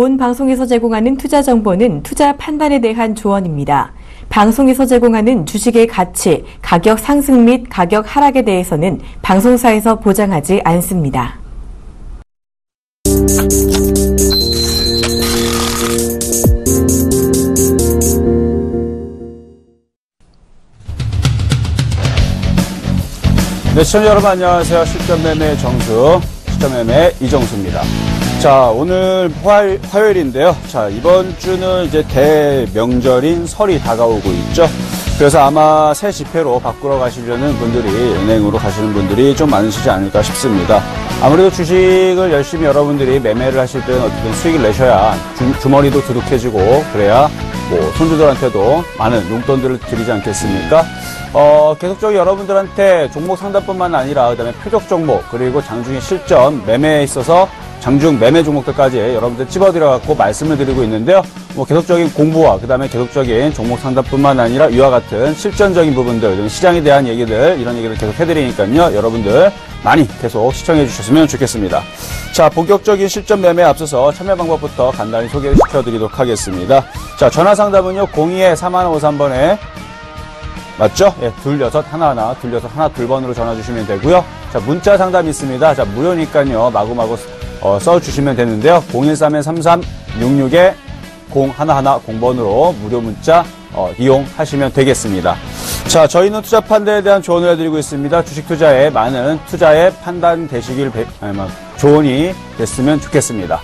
본 방송에서 제공하는 투자 정보는 투자 판단에 대한 조언입니다. 방송에서 제공하는 주식의 가치, 가격 상승 및 가격 하락에 대해서는 방송사에서 보장하지 않습니다. 네, 시청자 여러분 안녕하세요. 실전매매 정수, 실전매매 이정수입니다. 자, 오늘 화요일, 화요일인데요. 자, 이번 주는 이제 대명절인 설이 다가오고 있죠. 그래서 아마 새 지폐로 바꾸러 가시려는 분들이, 은행으로 가시는 분들이 좀 많으시지 않을까 싶습니다. 아무래도 주식을 열심히 여러분들이 매매를 하실 때는 어쨌든 수익을 내셔야 주, 주머니도 두둑해지고, 그래야 뭐 손주들한테도 많은 용돈들을 드리지 않겠습니까? 어, 계속적으로 여러분들한테 종목 상담뿐만 아니라 그다음에 표적 종목 그리고 장중의 실전 매매에 있어서 장중 매매 종목들까지 여러분들 찝어드려갖고 말씀을 드리고 있는데요. 뭐 계속적인 공부와 그 다음에 계속적인 종목 상담뿐만 아니라 이와 같은 실전적인 부분들, 시장에 대한 얘기들 이런 얘기를 계속 해드리니까요. 여러분들 많이 계속 시청해 주셨으면 좋겠습니다. 자, 본격적인 실전 매매에 앞서서 참여 방법부터 간단히 소개시켜 드리도록 하겠습니다. 자, 전화 상담은요. 02에 4153번에 맞죠? 예, 둘, 여섯, 하나 하나, 둘, 여섯, 하나, 둘 번으로 전화 주시면 되고요. 자, 문자 상담 있습니다. 자, 무료니까요. 마구마구 어, 써주시면 되는데요. 013-3366에 0110 0번으로 무료 문자 어, 이용하시면 되겠습니다. 자, 저희는 투자 판단에 대한 조언을 해드리고 있습니다. 주식 투자에 많은 투자의 판단 되시길 뭐, 조언이 됐으면 좋겠습니다.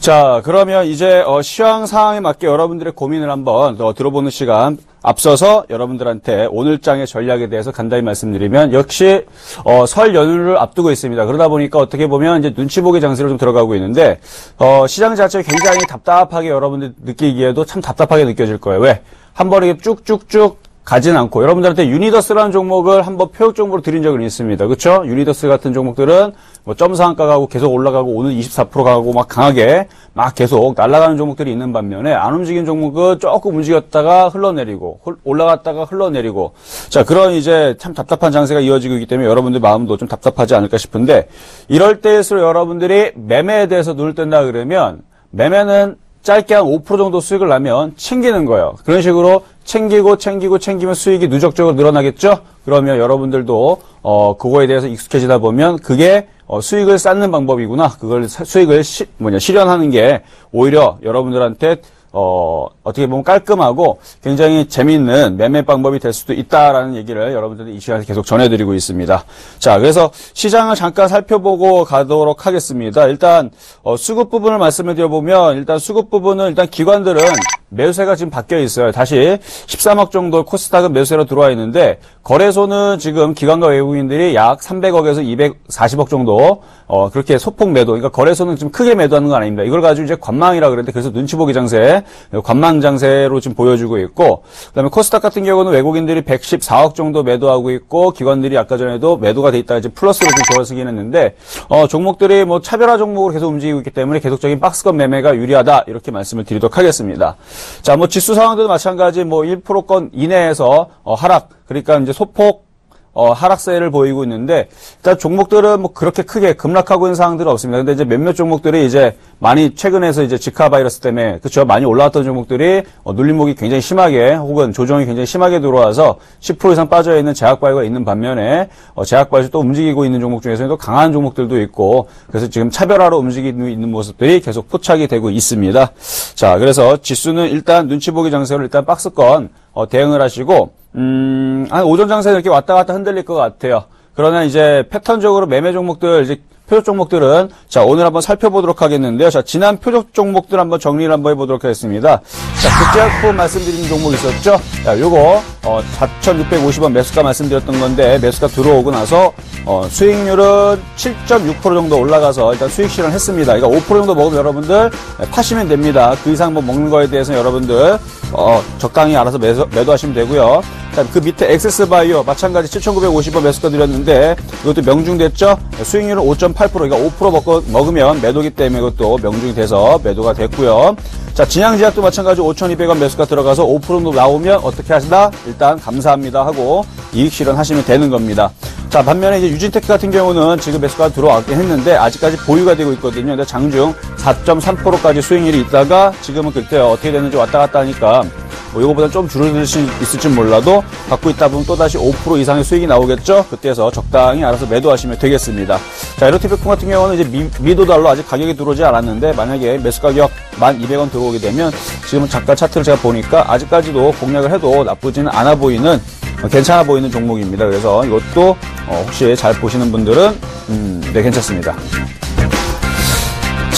자, 그러면 이제 어, 시황 상황에 맞게 여러분들의 고민을 한번 더 들어보는 시간 앞서서 여러분들한테 오늘장의 전략에 대해서 간단히 말씀드리면 역시 어, 설 연휴를 앞두고 있습니다. 그러다 보니까 어떻게 보면 이제 눈치 보기 장세로 좀 들어가고 있는데 어, 시장 자체 굉장히 답답하게 여러분들 느끼기에도 참 답답하게 느껴질 거예요. 왜? 한 번에 쭉쭉쭉 가진 않고 여러분들한테 유니더스라는 종목을 한번 표역 종목으로 드린 적은 있습니다. 그렇죠? 유니더스 같은 종목들은 뭐 점상한가 가고 계속 올라가고 오늘 24% 가고 막 강하게 막 계속 날아가는 종목들이 있는 반면에 안 움직인 종목은 조금 움직였다가 흘러내리고 올라갔다가 흘러내리고 자 그런 이제 참 답답한 장세가 이어지고 있기 때문에 여러분들 마음도 좀 답답하지 않을까 싶은데 이럴 때일수록 여러분들이 매매에 대해서 눈을 뜬다 그러면 매매는 짧게 한 5% 정도 수익을 나면 챙기는 거예요. 그런 식으로 챙기고 챙기고 챙기면 수익이 누적적으로 늘어나겠죠? 그러면 여러분들도 어 그거에 대해서 익숙해지다 보면 그게 어, 수익을 쌓는 방법이구나. 그걸 수익을 시, 뭐냐 실현하는 게 오히려 여러분들한테 어, 어떻게 보면 깔끔하고 굉장히 재미있는 매매 방법이 될 수도 있다라는 얘기를 여러분들이 이 시간에 계속 전해드리고 있습니다. 자, 그래서 시장을 잠깐 살펴보고 가도록 하겠습니다. 일단 어, 수급 부분을 말씀을 드려보면 일단 수급 부분은 일단 기관들은 매수세가 지금 바뀌어 있어요. 다시 13억 정도 코스닥은 매수세로 들어와 있는데 거래소는 지금 기관과 외국인들이 약 300억에서 240억 정도 어, 그렇게 소폭 매도. 그러니까 거래소는 좀 크게 매도하는 건 아닙니다. 이걸 가지고 이제 관망이라 그랬는데 그래서 눈치 보기 장세, 관망 장세로 지금 보여주고 있고 그다음에 코스닥 같은 경우는 외국인들이 114억 정도 매도하고 있고 기관들이 아까 전에도 매도가 돼 있다가 이제 플러스로 좀 돌아서긴 했는데 어, 종목들이 뭐 차별화 종목으로 계속 움직이고 있기 때문에 계속적인 박스권 매매가 유리하다 이렇게 말씀을 드리도록 하겠습니다. 자, 뭐 지수 상황도 마찬가지 뭐 1%권 이내에서 어, 하락 그러니까 이제 소폭 어, 하락세를 보이고 있는데 일단 종목들은 뭐 그렇게 크게 급락하고 있는 상황들은 없습니다. 근데 이제 몇몇 종목들이 이제 많이 최근에서 이제 지카 바이러스 때문에 그렇죠 많이 올라왔던 종목들이 어, 눌림목이 굉장히 심하게 혹은 조정이 굉장히 심하게 들어와서 10% 이상 빠져 있는 제약바이오가 있는 반면에 어, 제약바이오 또 움직이고 있는 종목 중에서도 강한 종목들도 있고 그래서 지금 차별화로 움직이고 있는 모습들이 계속 포착이 되고 있습니다. 자 그래서 지수는 일단 눈치 보기 장세로 일단 박스권 어, 대응을 하시고 음, 한 오전 장세 이렇게 왔다 갔다 흔들릴 것 같아요. 그러나 이제 패턴적으로 매매 종목들 이제 표적 종목들은 자 오늘 한번 살펴보도록 하겠는데요. 자 지난 표적 종목들 한번 정리를 한번 해보도록 하겠습니다. 자 국제학부 말씀드린 종목 있었죠? 자 요거 어, 4,650원 매수가 말씀드렸던 건데 매수가 들어오고 나서 어, 수익률은 7.6% 정도 올라가서 일단 수익 실현했습니다. 그러니까 5% 정도 먹으면 여러분들 파시면 됩니다. 그 이상 뭐 먹는 거에 대해서 여러분들 어, 적당히 알아서 매수, 매도하시면 되고요. 자, 그 밑에 엑세스 바이오 마찬가지 7,950원 매수가 드렸는데 이것도 명중됐죠? 수익률은 5.8% 그러니까 5% 먹고, 먹으면 매도기 때문에 이것도 명중이 돼서 매도가 됐고요. 자, 진양제약도 마찬가지 5,200원 매수가 들어가서 5% 정도 나오면 어떻게 하시다? 일단 감사합니다 하고 이익 실현하시면 되는 겁니다. 자, 반면에 이제 유진테크 같은 경우는 지금 매수가 들어왔긴 했는데 아직까지 보유가 되고 있거든요. 근데 장중 4.3%까지 수익률이 있다가 지금은 그때 어떻게 됐는지 왔다 갔다 하니까 뭐 이거보다 좀 줄어들 수 있을지 몰라도 갖고 있다 보면 또다시 5% 이상의 수익이 나오겠죠? 그때에서 적당히 알아서 매도하시면 되겠습니다. 자, 에로티베콘 같은 경우는 이제 미, 도달로 아직 가격이 들어오지 않았는데 만약에 매수 가격 1,200원 들어오게 되면 지금은 잠깐 차트를 제가 보니까 아직까지도 공략을 해도 나쁘지는 않아 보이는 어, 괜찮아 보이는 종목입니다. 그래서 이것도 어, 혹시 잘 보시는 분들은 음, 네 괜찮습니다.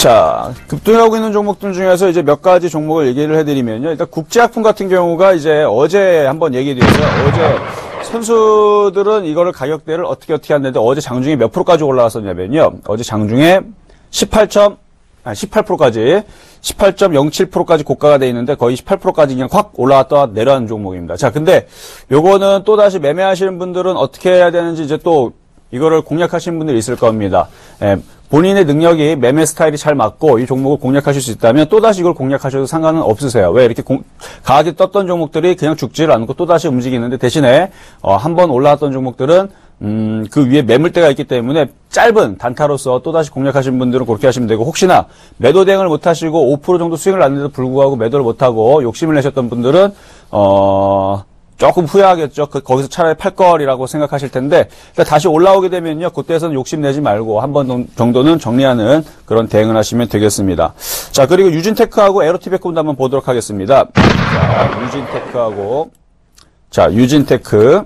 자, 급등하고 있는 종목들 중에서 이제 몇 가지 종목을 얘기를 해드리면요. 일단 국제약품 같은 경우가 이제 어제 한번 얘기드렸어요. 어제 선수들은 이거를 가격대를 어떻게 어떻게 하는데 어제 장중에 몇 프로까지 올라왔었냐면요. 어제 장중에 18점, 아, 18%까지 18.07%까지 고가가 돼 있는데 거의 18%까지 그냥 확 올라왔다 내려간 종목입니다. 자, 근데 요거는 또 다시 매매하시는 분들은 어떻게 해야 되는지 이제 또 이거를 공략하시는 분들이 있을 겁니다. 예, 본인의 능력이 매매 스타일이 잘 맞고 이 종목을 공략하실 수 있다면 또다시 이걸 공략하셔도 상관은 없으세요. 왜 이렇게 공, 강하게 떴던 종목들이 그냥 죽지를 않고 또다시 움직이는데 대신에 어, 한번 올라왔던 종목들은 음, 그 위에 매물대가 있기 때문에 짧은 단타로서 또다시 공략하신 분들은 그렇게 하시면 되고 혹시나 매도 대응을 못 하시고 5% 정도 수익을 났는데도 불구하고 매도를 못 하고 욕심을 내셨던 분들은 어 조금 후회하겠죠. 그, 거기서 차라리 팔 걸이라고 생각하실 텐데 다시 올라오게 되면요. 그때에서는 욕심내지 말고 한 번 정도는 정리하는 그런 대응을 하시면 되겠습니다. 자 그리고 유진테크하고 엘오티베큠도 한번 보도록 하겠습니다. 자 유진테크하고 자 유진테크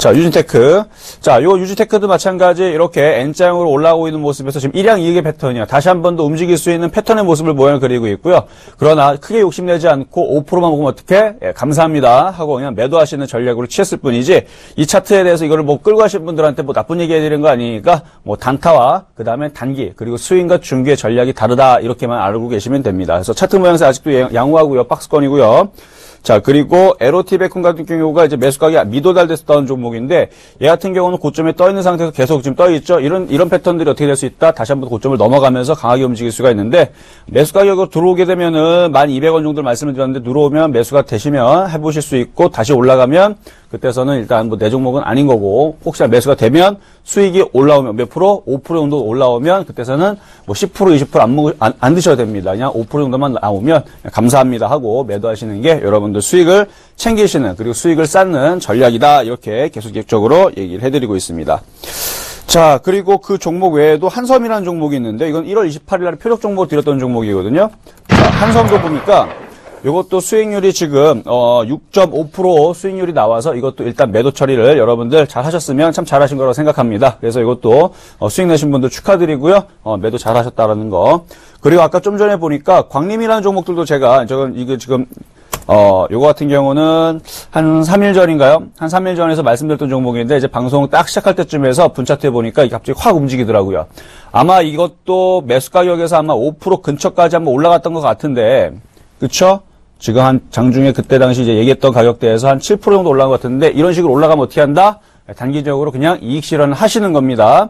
자, 유진테크. 자, 요 유진테크도 마찬가지 이렇게 N자형으로 올라오고 있는 모습에서 지금 일양 이익의 패턴이야. 다시 한 번 더 움직일 수 있는 패턴의 모습을 모양을 그리고 있고요. 그러나 크게 욕심내지 않고 5%만 먹으면 어떻게? 예, 감사합니다. 하고 그냥 매도하시는 전략으로 취했을 뿐이지 이 차트에 대해서 이거를 뭐 끌고 가신 분들한테 뭐 나쁜 얘기 해드리는 거 아니니까 뭐 단타와 그 다음에 단기 그리고 스윙과 중기의 전략이 다르다 이렇게만 알고 계시면 됩니다. 그래서 차트 모양새 아직도 양호하고요. 박스권이고요. 자, 그리고 에로티베콘 같은 경우가 이제 매수가격이 미도달됐었던 종목인데 얘 같은 경우는 고점에 떠 있는 상태에서 계속 지금 떠 있죠. 이런 이런 패턴들이 어떻게 될 수 있다? 다시 한번 고점을 넘어가면서 강하게 움직일 수가 있는데 매수 가격으로 들어오게 되면은 1,200원 정도를 말씀을 드렸는데 들어오면 매수가 되시면 해 보실 수 있고 다시 올라가면 그때서는 일단 뭐 내 종목은 아닌 거고 혹시나 매수가 되면 수익이 올라오면 몇 프로? 5% 정도 올라오면 그때서는 뭐 10% 20%안 먹, 안, 안 드셔도 됩니다. 그냥 5% 정도만 나오면 감사합니다 하고 매도하시는 게 여러분들 수익을 챙기시는 그리고 수익을 쌓는 전략이다 이렇게 계속적으로 얘기를 해드리고 있습니다. 자, 그리고 그 종목 외에도 한섬이라는 종목이 있는데 이건 1월 28일 날 표적 종목 드렸던 종목이거든요. 자, 한섬도 보니까 이것도 수익률이 지금 어 6.5% 수익률이 나와서 이것도 일단 매도 처리를 여러분들 잘 하셨으면 참 잘하신 거라고 생각합니다. 그래서 이것도 어 수익 내신 분들 축하드리고요. 어 매도 잘 하셨다라는 거. 그리고 아까 좀 전에 보니까 광림이라는 종목들도 제가 저건 이거 지금 어, 요거 같은 경우는 한 3일 전인가요? 한 3일 전에서 말씀드렸던 종목인데 이제 방송 딱 시작할 때쯤에서 분차트에 보니까 갑자기 확 움직이더라고요. 아마 이것도 매수 가격에서 아마 5% 근처까지 한번 올라갔던 것 같은데, 그쵸? 지금 한 장중에 그때 당시 이제 얘기했던 가격대에서 한 7% 정도 올라간 것 같은데 이런 식으로 올라가면 어떻게 한다? 단기적으로 그냥 이익 실현을 하시는 겁니다.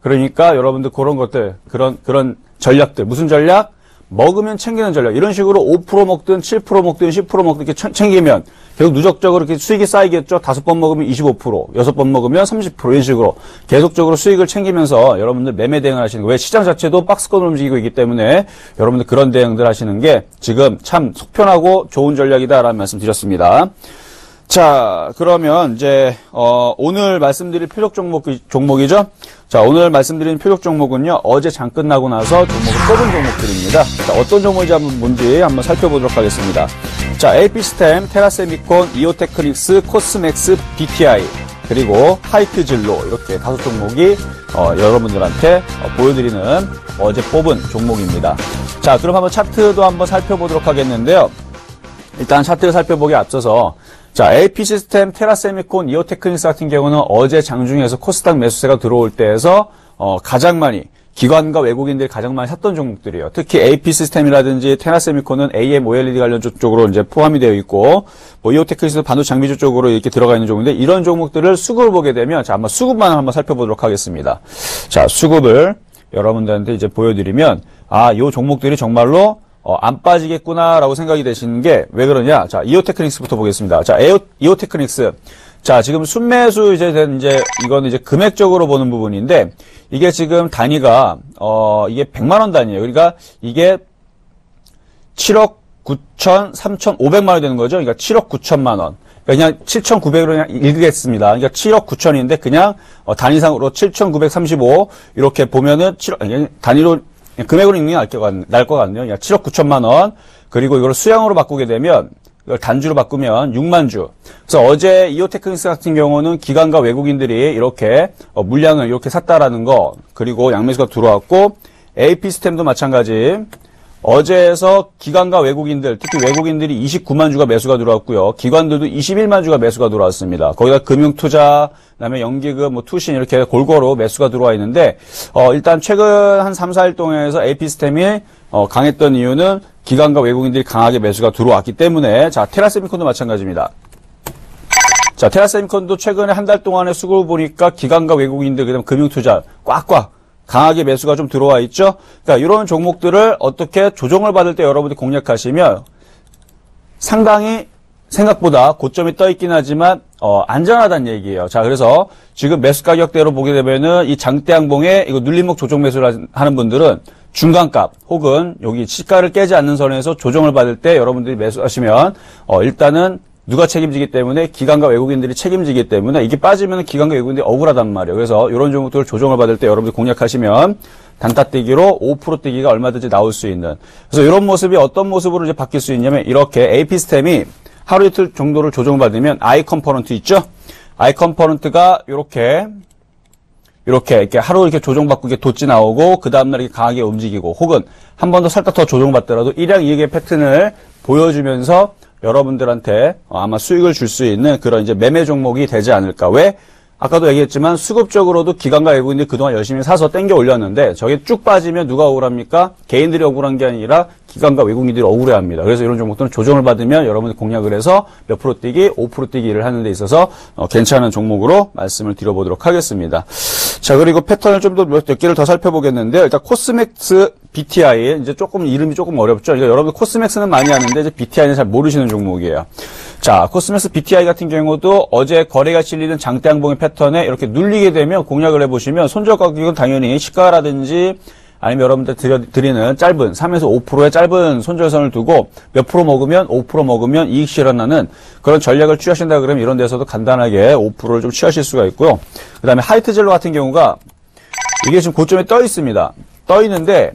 그러니까 여러분들 그런 것들, 그런, 그런 전략들. 무슨 전략? 먹으면 챙기는 전략. 이런 식으로 5% 먹든 7% 먹든 10% 먹든 이렇게 챙기면 계속 누적적으로 이렇게 수익이 쌓이겠죠. 다섯 번 먹으면 25%, 여섯 번 먹으면 30% 이런 식으로 계속적으로 수익을 챙기면서 여러분들 매매 대응을 하시는 거예요. 왜 시장 자체도 박스권으로 움직이고 있기 때문에 여러분들 그런 대응들 하시는 게 지금 참 속편하고 좋은 전략이다라는 말씀 드렸습니다. 자, 그러면 이제 어, 오늘 말씀드릴 표적 종목 종목이죠. 자, 오늘 말씀드린 표적 종목은요. 어제 장 끝나고 나서 종목을 뽑은 종목들입니다. 자, 어떤 종목인지 한번 뭔지 한번 살펴보도록 하겠습니다. 자, AP 시스템, 테라세미콘, 이오테크닉스, 코스맥스, BTI 그리고 하이트진로 이렇게 다섯 종목이 어, 여러분들한테 어, 보여드리는 어제 뽑은 종목입니다. 자, 그럼 한번 차트도 한번 살펴보도록 하겠는데요. 일단 차트를 살펴보기 앞서서 자, AP 시스템, 테라세미콘, 이오테크닉스 같은 경우는 어제 장중에서 코스닥 매수세가 들어올 때에서 어, 가장 많이 기관과 외국인들이 가장 많이 샀던 종목들이에요. 특히 AP 시스템이라든지 테라세미콘은 AMOLED 관련 쪽으로 이제 포함이 되어 있고, 뭐 이오테크니스 반도 장비주 쪽으로 이렇게 들어가 있는 종목인데 이런 종목들을 수급을 보게 되면 자, 한번 수급만 한번 살펴보도록 하겠습니다. 자, 수급을 여러분들한테 이제 보여드리면 아, 요 종목들이 정말로 어, 안 빠지겠구나라고 생각이 되시는 게 왜 그러냐? 자, 이오테크닉스부터 보겠습니다. 자, 에오, 이오테크닉스. 자, 지금 순매수 이제 된 이제 이거는 이제 금액적으로 보는 부분인데 이게 지금 단위가 어 이게 100만 원 단위예요. 그러니까 이게 7억 9천 3천5백만 원이 되는 거죠. 그러니까 7억 9천만 원. 그러니까 그냥 7,900으로 그냥 읽겠습니다. 그러니까 7억 9천인데 그냥 어, 단위상으로 7,935 이렇게 보면은 7억 단위로 금액으로 읽는 게 나을 것 같네요. 그냥 7억 9천만 원. 그리고 이걸 수량으로 바꾸게 되면 이걸 단주로 바꾸면 6만 주. 그래서 어제 이오테크닉스 같은 경우는 기관과 외국인들이 이렇게 어, 물량을 이렇게 샀다라는 거 그리고 양매수가 들어왔고 AP 스템도 마찬가지. 어제에서 기관과 외국인들, 특히 외국인들이 29만 주가 매수가 들어왔고요. 기관들도 21만 주가 매수가 들어왔습니다. 거기다 금융투자, 그다음에 연기금, 뭐 투신 이렇게 골고루 매수가 들어와 있는데 어, 일단 최근 한 3, 4일 동안에서 AP스템이 어, 강했던 이유는 기관과 외국인들이 강하게 매수가 들어왔기 때문에 자 테라세미콘도 마찬가지입니다. 자 테라세미콘도 최근에 한 달 동안의 수급을 보니까 기관과 외국인들 그다음 금융투자 꽉꽉 강하게 매수가 좀 들어와 있죠. 그러니까 이런 종목들을 어떻게 조정을 받을 때 여러분들이 공략하시면 상당히 생각보다 고점이 떠 있긴 하지만 어, 안전하다는 얘기예요. 자, 그래서 지금 매수 가격대로 보게 되면은 이 장대양봉에 이거 눌림목 조정 매수를 하는 분들은 중간값 혹은 여기 시가를 깨지 않는 선에서 조정을 받을 때 여러분들이 매수하시면 어, 일단은 누가 책임지기 때문에 기관과 외국인들이 책임지기 때문에 이게 빠지면 기관과 외국인들이 억울하단 말이에요. 그래서 이런 종목들을 조정을 받을 때 여러분들 공략하시면 단타 뛰기로 5% 뛰기가 얼마든지 나올 수 있는. 그래서 이런 모습이 어떤 모습으로 이제 바뀔 수 있냐면 이렇게 AP 시스템이 하루 이틀 정도를 조정받으면 아이컴포넌트 있죠? 아이컴포넌트가 이렇게 이렇게 이렇게 하루 이렇게 조정받고 이게 도지 나오고 그 다음날 이렇게 강하게 움직이고 혹은 한 번 더 살짝 더 조정받더라도 일량 이익의 패턴을 보여주면서 여러분들한테 아마 수익을 줄 수 있는 그런 이제 매매 종목이 되지 않을까. 왜? 아까도 얘기했지만 수급적으로도 기관과 외국인들이 그동안 열심히 사서 땡겨 올렸는데 저게 쭉 빠지면 누가 억울합니까? 개인들이 억울한 게 아니라 기관과 외국인들이 억울해합니다. 그래서 이런 종목들은 조정을 받으면 여러분이 공략을 해서 몇 프로 뛰기, 5% 뛰기를 하는 데 있어서 어, 괜찮은 종목으로 말씀을 드려보도록 하겠습니다. 자 그리고 패턴을 좀더몇 개를 더 살펴보겠는데요. 일단 코스맥스 BTI 이제 조금 이름이 조금 어렵죠. 그러니까 여러분 코스맥스는 많이 아는데 이제 BTI는 잘 모르시는 종목이에요. 자 코스맥스 BTI 같은 경우도 어제 거래가 실리는 장대양봉의 패턴에 이렇게 눌리게 되면 공략을 해보시면 손절 가격은 당연히 시가라든지 아니면 여러분들 드려, 드리는 짧은 3에서 5%의 짧은 손절선을 두고 몇 프로 먹으면 5% 먹으면 이익 실현하는 그런 전략을 취하신다 그러면 이런 데서도 간단하게 5%를 좀 취하실 수가 있고요. 그 다음에 하이트젤로 같은 경우가 이게 지금 고점에 떠 있습니다. 떠 있는데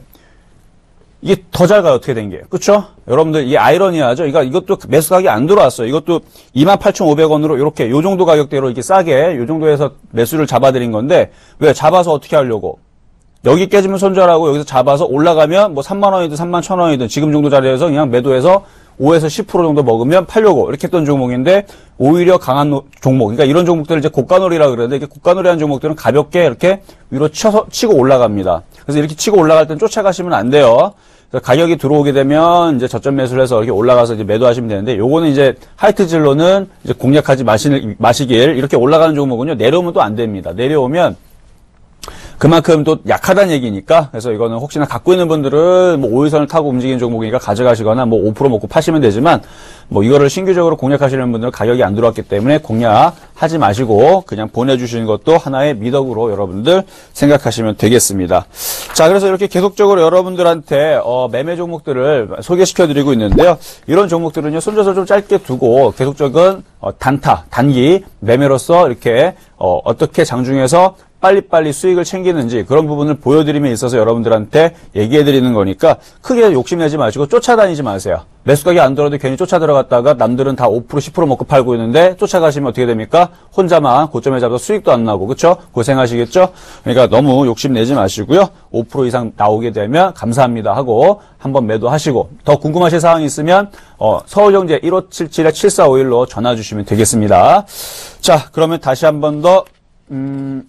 이게 더 잘 가요, 어떻게 된 게. 그쵸? 여러분들, 이게 아이러니하죠? 그러니까 이것도 매수 가격이 안 들어왔어요. 이것도 28,500원으로 이렇게, 요 정도 가격대로 이렇게 싸게, 요 정도에서 매수를 잡아드린 건데, 왜? 잡아서 어떻게 하려고? 여기 깨지면 손절하고 여기서 잡아서 올라가면 뭐 3만 원이든 3만 1천 원이든 지금 정도 자리에서 그냥 매도해서 5에서 10% 정도 먹으면 팔려고 이렇게 했던 종목인데 오히려 강한 종목. 그러니까 이런 종목들을 이제 고가놀이라 그러는데 이게 고가놀이한 종목들은 가볍게 이렇게 위로 쳐서 치고 올라갑니다. 그래서 이렇게 치고 올라갈 땐 쫓아가시면 안 돼요. 가격이 들어오게 되면 이제 저점 매수를 해서 이렇게 올라가서 이제 매도하시면 되는데 요거는 이제 하이트질로는 이제 공략하지 마시, 마시길 이렇게 올라가는 종목은요 내려오면 또 안 됩니다. 내려오면 그만큼 또 약하다는 얘기니까 그래서 이거는 혹시나 갖고 있는 분들은 뭐 5일선을 타고 움직이는 종목이니까 가져가시거나 뭐 5% 먹고 파시면 되지만 뭐 이거를 신규적으로 공략하시는 분들은 가격이 안 들어왔기 때문에 공략하지 마시고 그냥 보내주시는 것도 하나의 미덕으로 여러분들 생각하시면 되겠습니다. 자 그래서 이렇게 계속적으로 여러분들한테 어, 매매 종목들을 소개시켜 드리고 있는데요. 이런 종목들은요 손절서 좀 짧게 두고 계속적인 어, 단타 단기 매매로서 이렇게 어, 어떻게 장중에서 빨리빨리 수익을 챙기는지 그런 부분을 보여드림에 있어서 여러분들한테 얘기해드리는 거니까 크게 욕심내지 마시고 쫓아다니지 마세요. 매수 가격이 안 들어도 괜히 쫓아 들어갔다가 남들은 다 5% 10% 먹고 팔고 있는데 쫓아가시면 어떻게 됩니까? 혼자만 고점에 잡아서 수익도 안 나고 그렇죠? 고생하시겠죠? 그러니까 너무 욕심내지 마시고요. 5% 이상 나오게 되면 감사합니다 하고 한번 매도하시고 더 궁금하신 사항이 있으면 어, 서울경제 1577-7451로 전화 주시면 되겠습니다. 자 그러면 다시 한번 더 음,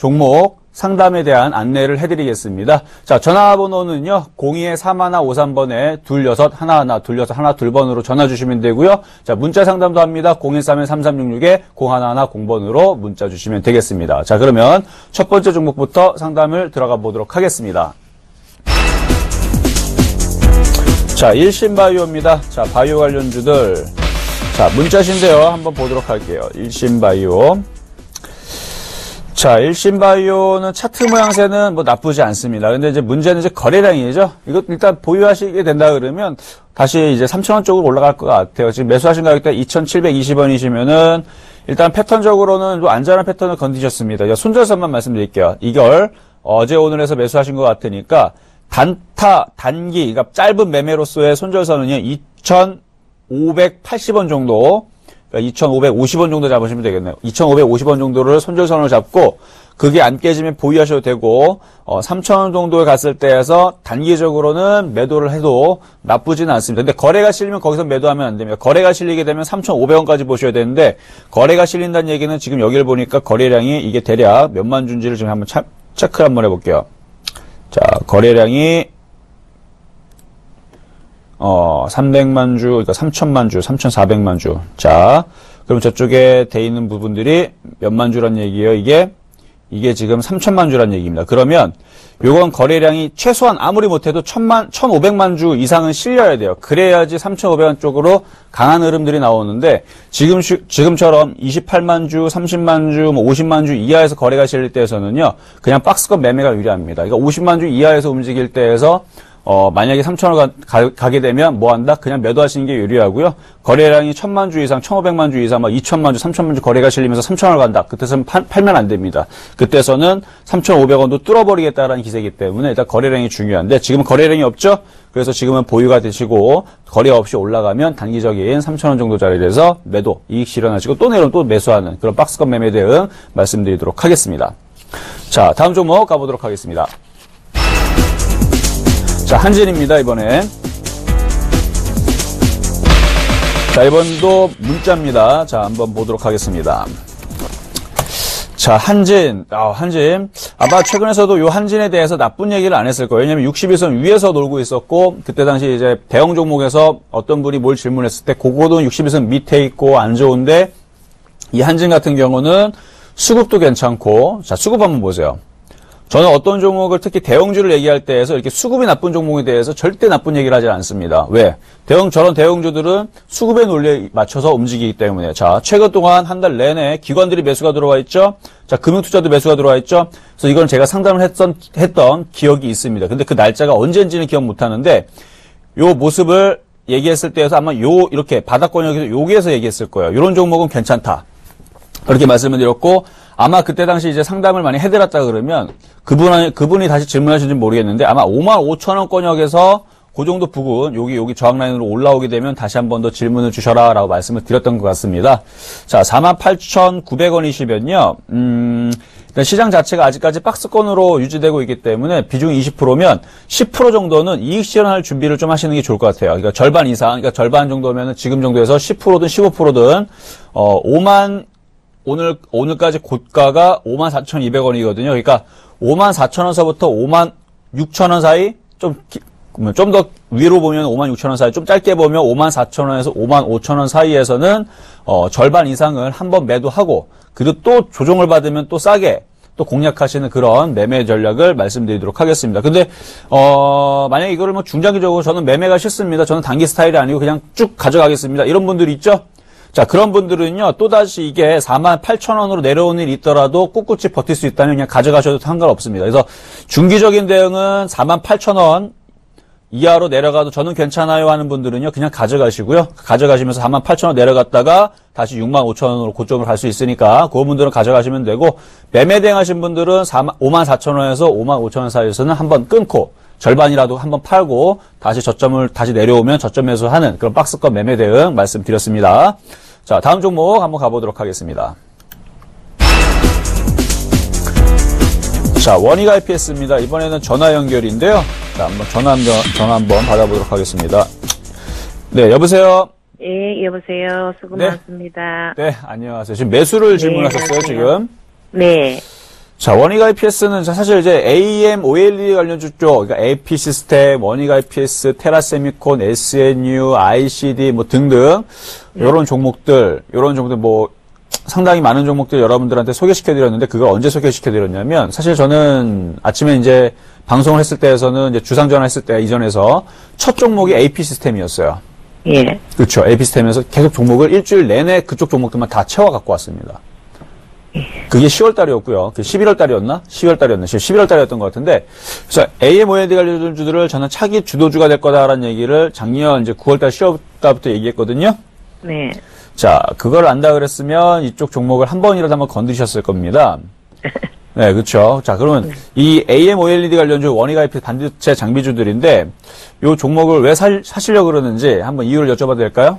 종목 상담에 대한 안내를 해드리겠습니다. 자, 전화번호는요, 02-3153번에 둘 여섯 하나 하나, 둘 여섯 하나, 둘번으로 전화 주시면 되고요. 자, 문자 상담도 합니다. 013-3366에 0110번으로 문자 주시면 되겠습니다. 자, 그러면 첫 번째 종목부터 상담을 들어가 보도록 하겠습니다. 자, 일신바이오입니다. 자, 바이오 관련주들. 자, 문자신데요. 한번 보도록 할게요. 일신바이오. 자, 일신바이오는 차트 모양새는 뭐 나쁘지 않습니다. 근데 이제 문제는 이제 거래량이죠. 이것 일단 보유하시게 된다 그러면 다시 이제 3,000원 쪽으로 올라갈 것 같아요. 지금 매수하신 가격대 2,720원이시면은 일단 패턴적으로는 좀 안전한 패턴을 건드셨습니다. 손절선만 말씀드릴게요. 이걸 어제 오늘 해서 매수하신 것 같으니까 단타, 단기, 그러니까 짧은 매매로서의 손절선은요, 2,580원 정도, 그러니까 2,550원 정도 잡으시면 되겠네요. 2,550원 정도를 손절선을 잡고, 그게 안 깨지면 보유하셔도 되고, 어, 3,000원 정도에 갔을 때에서 단기적으로는 매도를 해도 나쁘지는 않습니다. 근데 거래가 실리면 거기서 매도하면 안 됩니다. 거래가 실리게 되면 3,500원까지 보셔야 되는데, 거래가 실린다는 얘기는 지금 여기를 보니까 거래량이 이게 대략 몇만 준지를 지금 한번 차, 체크를 한번 해볼게요. 자, 거래량이 어, 300만 주, 그러니까 3천만 주, 3,400만 주. 자, 그럼 저쪽에 돼 있는 부분들이 몇만 주란 얘기예요, 이게? 이게 지금 3천만 주란 얘기입니다. 그러면 요건 거래량이 최소한 아무리 못해도 1천만, 1,500만 주 이상은 실려야 돼요. 그래야지 3,500원 쪽으로 강한 흐름들이 나오는데 지금 지금처럼 28만 주, 30만 주, 뭐 50만 주 이하에서 거래가 실릴 때에서는요. 그냥 박스권 매매가 유리합니다. 그러니까 50만 주 이하에서 움직일 때에서 어, 만약에 3천원 가, 가 게 되면 뭐 한다? 그냥 매도하시는 게 유리하고요. 거래량이 1천만 주 이상, 1,500만 주 이상, 막 2천만 주, 3천만 주 거래가 실리면서 3천원을 간다. 그때서는 파, 팔면 안 됩니다. 그때서는 3,500원도 뚫어버리겠다라는 기세이기 때문에 일단 거래량이 중요한데 지금은 거래량이 없죠? 그래서 지금은 보유가 되시고 거래 없이 올라가면 단기적인 3천원 정도 자리에서 매도, 이익 실현하시고 또 내려오면 또 매수하는 그런 박스권 매매 대응 말씀드리도록 하겠습니다. 자, 다음 종목 가보도록 하겠습니다. 자, 한진입니다, 이번에. 자, 이번도 문자입니다. 자, 한번 보도록 하겠습니다. 자, 한진. 아, 한진. 아마 최근에서도 요 한진에 대해서 나쁜 얘기를 안 했을 거예요. 왜냐면 61선 위에서 놀고 있었고, 그때 당시 이제 대형 종목에서 어떤 분이 뭘 질문했을 때, 그거도 61선 밑에 있고 안 좋은데, 이 한진 같은 경우는 수급도 괜찮고, 자, 수급 한번 보세요. 저는 어떤 종목을 특히 대형주를 얘기할 때에서 이렇게 수급이 나쁜 종목에 대해서 절대 나쁜 얘기를 하지 않습니다. 왜? 대형, 저런 대형주들은 수급의 논리에 맞춰서 움직이기 때문에. 자, 최근 동안 한 달 내내 기관들이 매수가 들어와 있죠? 자, 금융투자도 매수가 들어와 있죠? 그래서 이건 제가 상담을 했던, 했던 기억이 있습니다. 근데 그 날짜가 언제인지는 기억 못 하는데, 요 모습을 얘기했을 때에서 아마 요, 이렇게 바닥권역에서 여기에서 얘기했을 거예요. 이런 종목은 괜찮다. 그렇게 말씀을 드렸고, 아마 그때 당시 이제 상담을 많이 해드렸다 그러면 그분, 그분이 다시 질문하시는지 모르겠는데 아마 5만 5천 원권역에서 그 정도 부근 여기 여기 저항 라인으로 올라오게 되면 다시 한 번 더 질문을 주셔라라고 말씀을 드렸던 것 같습니다. 자, 48,900원이시면요. 음, 일단 시장 자체가 아직까지 박스권으로 유지되고 있기 때문에 비중이 20%면 10% 정도는 이익 실현할 준비를 좀 하시는 게 좋을 것 같아요. 그러니까 절반 이상, 그러니까 절반 정도면 지금 정도에서 10%든 15%든 어, 5만 오늘, 오늘까지 고가가 54,200원이거든요. 그러니까 54,000원서부터 56,000원 사이 좀, 좀 더 위로 보면 56,000원 사이, 좀 짧게 보면 54,000원에서 55,000원 사이에서는, 어, 절반 이상을 한 번 매도하고, 그리고 또 조정을 받으면 또 싸게, 또 공략하시는 그런 매매 전략을 말씀드리도록 하겠습니다. 근데 어 만약에 이거를 뭐 중장기적으로 저는 매매가 싫습니다. 저는 단기 스타일이 아니고 그냥 쭉 가져가겠습니다. 이런 분들이 있죠. 자, 그런 분들은요, 또다시 이게 4만 8천 원으로 내려오는 일이 있더라도 꿋꿋이 버틸 수 있다면 그냥 가져가셔도 상관없습니다. 그래서 중기적인 대응은 4만 8천 원 이하로 내려가도 저는 괜찮아요 하는 분들은요, 그냥 가져가시고요. 가져가시면서 4만 8천 원 내려갔다가 다시 6만 5천 원으로 고점을 갈 수 있으니까 그 분들은 가져가시면 되고, 매매 대응하신 분들은 4만, 5만 4천 원에서 5만 5천 원 사이에서는 한번 끊고, 절반이라도 한번 팔고 다시 저점을 다시 내려오면 저점에서 하는 그런 박스권 매매 대응 말씀드렸습니다. 자, 다음 종목 한번 가보도록 하겠습니다. 자, 원익 IPS입니다. 이번에는 전화 연결인데요. 자, 한번 전화 한번, 전화 한번 받아보도록 하겠습니다. 네, 여보세요? 예, 여보세요. 수고 네. 많습니다. 네, 안녕하세요. 지금 매수를 질문하셨어요, 안녕하세요. 지금? 네. 자, 원익 IPS는 사실 이제 AM, OLED 관련주 쪽, 그러니까 AP 시스템, 원익 IPS, 테라세미콘, SNU, ICD 뭐 등등 이런 종목들, 이런 종목들 뭐 상당히 많은 종목들 여러분들한테 소개시켜 드렸는데 그걸 언제 소개시켜 드렸냐면 사실 저는 아침에 이제 방송을 했을 때에서는 이제 주상 전화했을 때 이전에서 첫 종목이 AP 시스템이었어요. 예. 그렇죠. AP 시스템에서 계속 종목을 일주일 내내 그쪽 종목들만 다 채워 갖고 왔습니다. 그게 10월 달이었고요. 11월 달이었나? 12월 달이었나? 11월 달이었던 것 같은데, 그래서 AM/OLED 관련 주들을 저는 차기 주도주가 될 거다라는 얘기를 작년 이제 9월 달, 10월 달부터 얘기했거든요. 네. 자, 그걸 안다 그랬으면 이쪽 종목을 한 번이라도 한번 건드셨을 겁니다. 네, 그렇죠. 자, 그러면 이 AM/OLED 관련주 원익 IP 반도체 장비주들인데 이 종목을 왜 사, 사시려고 그러는지 한번 이유를 여쭤봐도 될까요?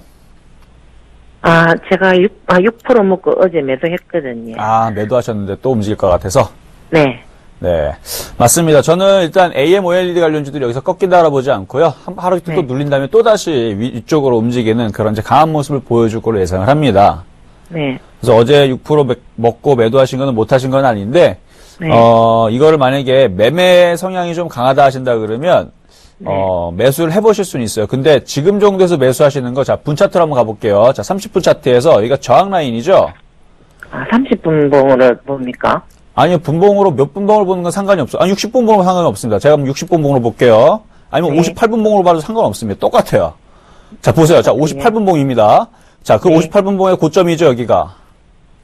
아, 제가 6, 아, 6% 먹고 어제 매도했거든요. 아, 매도하셨는데 또 움직일 것 같아서. 네. 네, 맞습니다. 저는 일단 AM, OLED 관련주들이 여기서 꺾인다라 보지 않고요. 한- 하루 이틀 또 네. 눌린 다음에 또 다시 위쪽으로 움직이는 그런 이제 강한 모습을 보여줄 걸로 예상을 합니다. 네. 그래서 어제 6% 매- 먹고 매도하신 거는 못하신 건 아닌데, 네. 어, 이거를 만약에 매매 성향이 좀 강하다 하신다 그러면, 어, 매수를 해보실 수는 있어요. 근데 지금 정도에서 매수하시는 거, 자, 분 차트로 한번 가볼게요. 자, 30분 차트에서 여기가 저항 라인이죠? 아, 30분 봉으로 봅니까? 아니요, 분봉으로 몇 분봉을 보는 건 상관이 없어요. 아니, 60분 봉으로 상관이 없습니다. 제가 그럼 60분 봉으로 볼게요. 아니면 네. 58분 봉으로 봐도 상관없습니다. 똑같아요. 자, 보세요. 자, 58분 봉입니다. 자, 그 네. 58분 봉의 고점이죠, 여기가.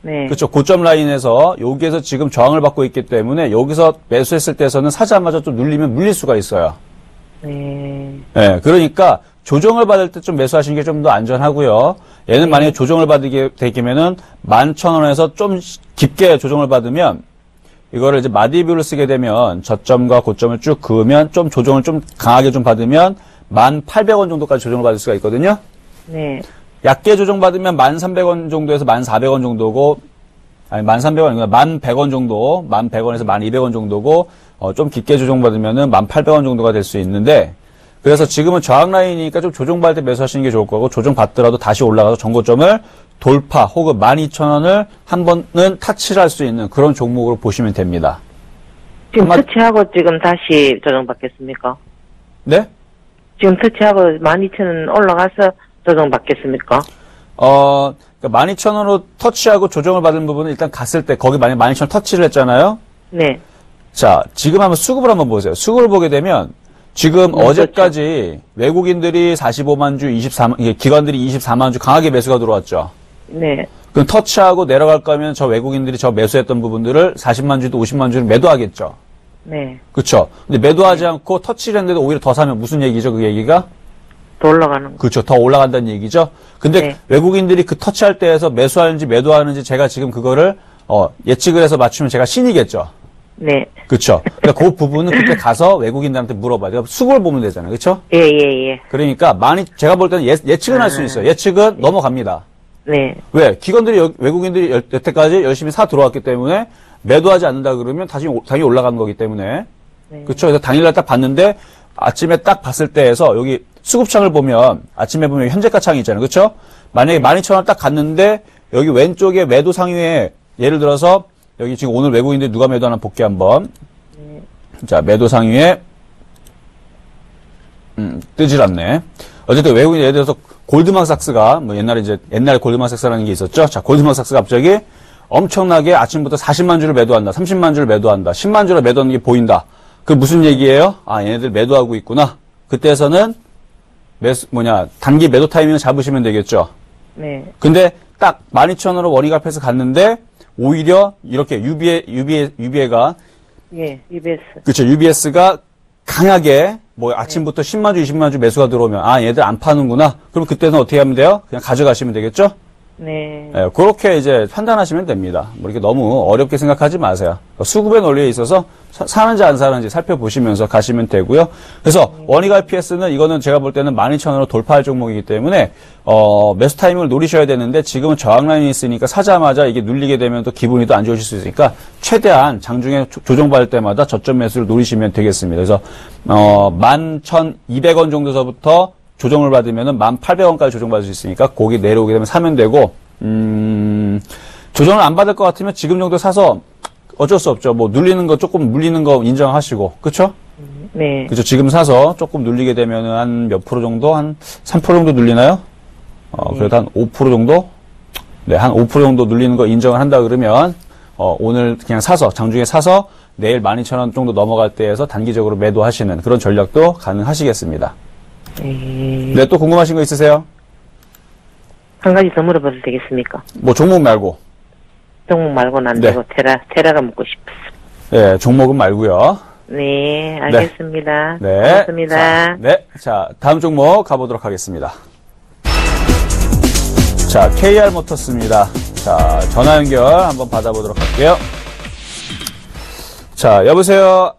네. 그렇죠. 고점 라인에서 여기에서 지금 저항을 받고 있기 때문에 여기서 매수했을 때에서는 사자마자 좀 눌리면 물릴 수가 있어요. 네. 예, 그러니까 조정을 받을 때 좀 매수하시는 게 좀 더 안전하고요. 얘는 만약에 조정을 받게 되면은 11,000원에서 좀 깊게 조정을 받으면 이거를 이제 마디뷰를 쓰게 되면 저점과 고점을 쭉 그으면 좀 조정을 좀 강하게 좀 받으면 1,800원 정도까지 조정을 받을 수가 있거든요. 네. 얕게 조정받으면 1,300원 정도에서 1,400원 정도고, 아니, 1,300원 아니구나. 1,100원 정도, 1,100원에서 1,200원 정도고, 어, 좀 깊게 조정받으면은 1,800원 정도가 될 수 있는데, 그래서 지금은 저항 라인이니까 좀 조정받을 때 매수하시는 게 좋을 거고, 조정받더라도 다시 올라가서 정고점을 돌파 혹은 12,000원을 한 번은 타치를 할 수 있는 그런 종목으로 보시면 됩니다. 지금 아마- 터치하고 지금 다시 조정받겠습니까? 네? 지금 터치하고 12,000원 올라가서 조정받겠습니까? 어, 그러니까 12,000원으로 터치하고 조정을 받은 부분은 일단 갔을 때, 거기 만약 12,000원 터치를 했잖아요? 네. 자, 지금 한번 수급을 한번 보세요. 수급을 보게 되면 지금 네, 어제까지 외국인들이 45만 주, 24만, 이게 기관들이 24만 주 강하게 매수가 들어왔죠. 네. 그럼 터치하고 내려갈 거면 저 외국인들이 저 매수했던 부분들을 40만 주도 50만 주를 매도하겠죠. 네. 그렇죠. 근데 매도하지 않고 터치를 했는데도 오히려 더 사면 무슨 얘기죠? 그 얘기가? 더 올라가는 거. 그렇죠. 더 올라간다는 얘기죠. 근데 네. 외국인들이 그 터치할 때에서 매수하는지 매도하는지 제가 지금 그거를 어, 예측을 해서 맞추면 제가 신이겠죠. 네. 그렇죠. 그러니까 그 부분은 그때 가서 외국인들한테 물어봐요. 그러니까 수급을 보면 되잖아요. 그렇죠? 예, 예, 예. 그러니까 많이 제가 볼 때는 예, 예측은 할수 있어요. 예측은 넘어갑니다. 네. 왜? 기관들이 여- 외국인들이 여- 여태까지 열심히 사 들어왔기 때문에 매도하지 않는다 그러면 다시 오- 당연히 올라가는 거기 때문에 네. 그렇죠. 그래서 당일날 딱 봤는데 아침에 딱 봤을 때에서 여기 수급창을 보면 아침에 보면 현재가 창이 있잖아요. 그렇죠? 만약에 12,000원 딱 갔는데 여기 왼쪽에 매도 상위에 예를 들어서 여기 지금 오늘 외국인들 누가 매도하나 볼게 한번. 자, 매도 상위에 음, 뜨질 않네. 어쨌든 외국인 예를 들어서 골드만삭스가 뭐 옛날에 이제 옛날에 골드만삭스라는 게 있었죠. 자, 골드만삭스가 갑자기 엄청나게 아침부터 40만 주를 매도한다. 30만 주를 매도한다. 10만 주를 매도하는 게 보인다. 그 무슨 얘기예요? 아, 얘네들 매도하고 있구나. 그때에서는 매수 뭐냐 단기 매도 타이밍을 잡으시면 되겠죠. 네. 근데 딱 12,000원으로 원익 앞에서 갔는데 오히려 이렇게 UBA UBA UBA가 예, EBS. 그렇죠. UBS가 강하게 뭐 아침부터 10만 주, 20만 주 매수가 들어오면 아 얘들 안 파는구나. 그럼 그때는 어떻게 하면 돼요? 그냥 가져가시면 되겠죠? 네. 예, 그렇게 이제 판단하시면 됩니다. 뭐 이렇게 너무 어렵게 생각하지 마세요. 수급의 논리에 있어서 사, 사는지 안 사는지 살펴보시면서 가시면 되고요. 그래서 원익 RPS는 이거는 제가 볼 때는 12,000원으로 돌파할 종목이기 때문에 어, 매수 타이밍을 노리셔야 되는데 지금은 저항 라인이 있으니까 사자마자 이게 눌리게 되면 또 기분이 또 안 좋으실 수 있으니까 최대한 장중에 조- 조정받을 때마다 저점 매수를 노리시면 되겠습니다. 그래서 어, 11,200원 정도서부터 조정을 받으면은 1,800원까지 조정받을 수 있으니까 고기 내려오게 되면 사면 되고, 음, 조정을 안 받을 것 같으면 지금 정도 사서 어쩔 수 없죠. 뭐 눌리는 거 조금 물리는 거 인정하시고 그렇죠? 네. 그죠. 지금 사서 조금 눌리게 되면은 한 몇 프로 정도? 한 3% 정도 눌리나요? 어, 그래도 한 5% 정도? 네, 한 5% 정도 눌리는 거 인정을 한다 그러면, 어, 오늘 그냥 사서, 장중에 사서 내일 12,000원 정도 넘어갈 때에서 단기적으로 매도하시는 그런 전략도 가능하시겠습니다. 네. 네, 또 궁금하신 거 있으세요? 한 가지 더 물어봐도 되겠습니까? 뭐 종목 말고. 종목 말고는 안 네. 되고 테라 테라가 먹고 싶었어. 예, 종목은 말고요. 네, 알겠습니다. 네. 고맙습니다. 자, 네. 자, 다음 종목 가보도록 하겠습니다. 자, KR 모터스입니다. 자, 전화 연결 한번 받아보도록 할게요. 자, 여보세요?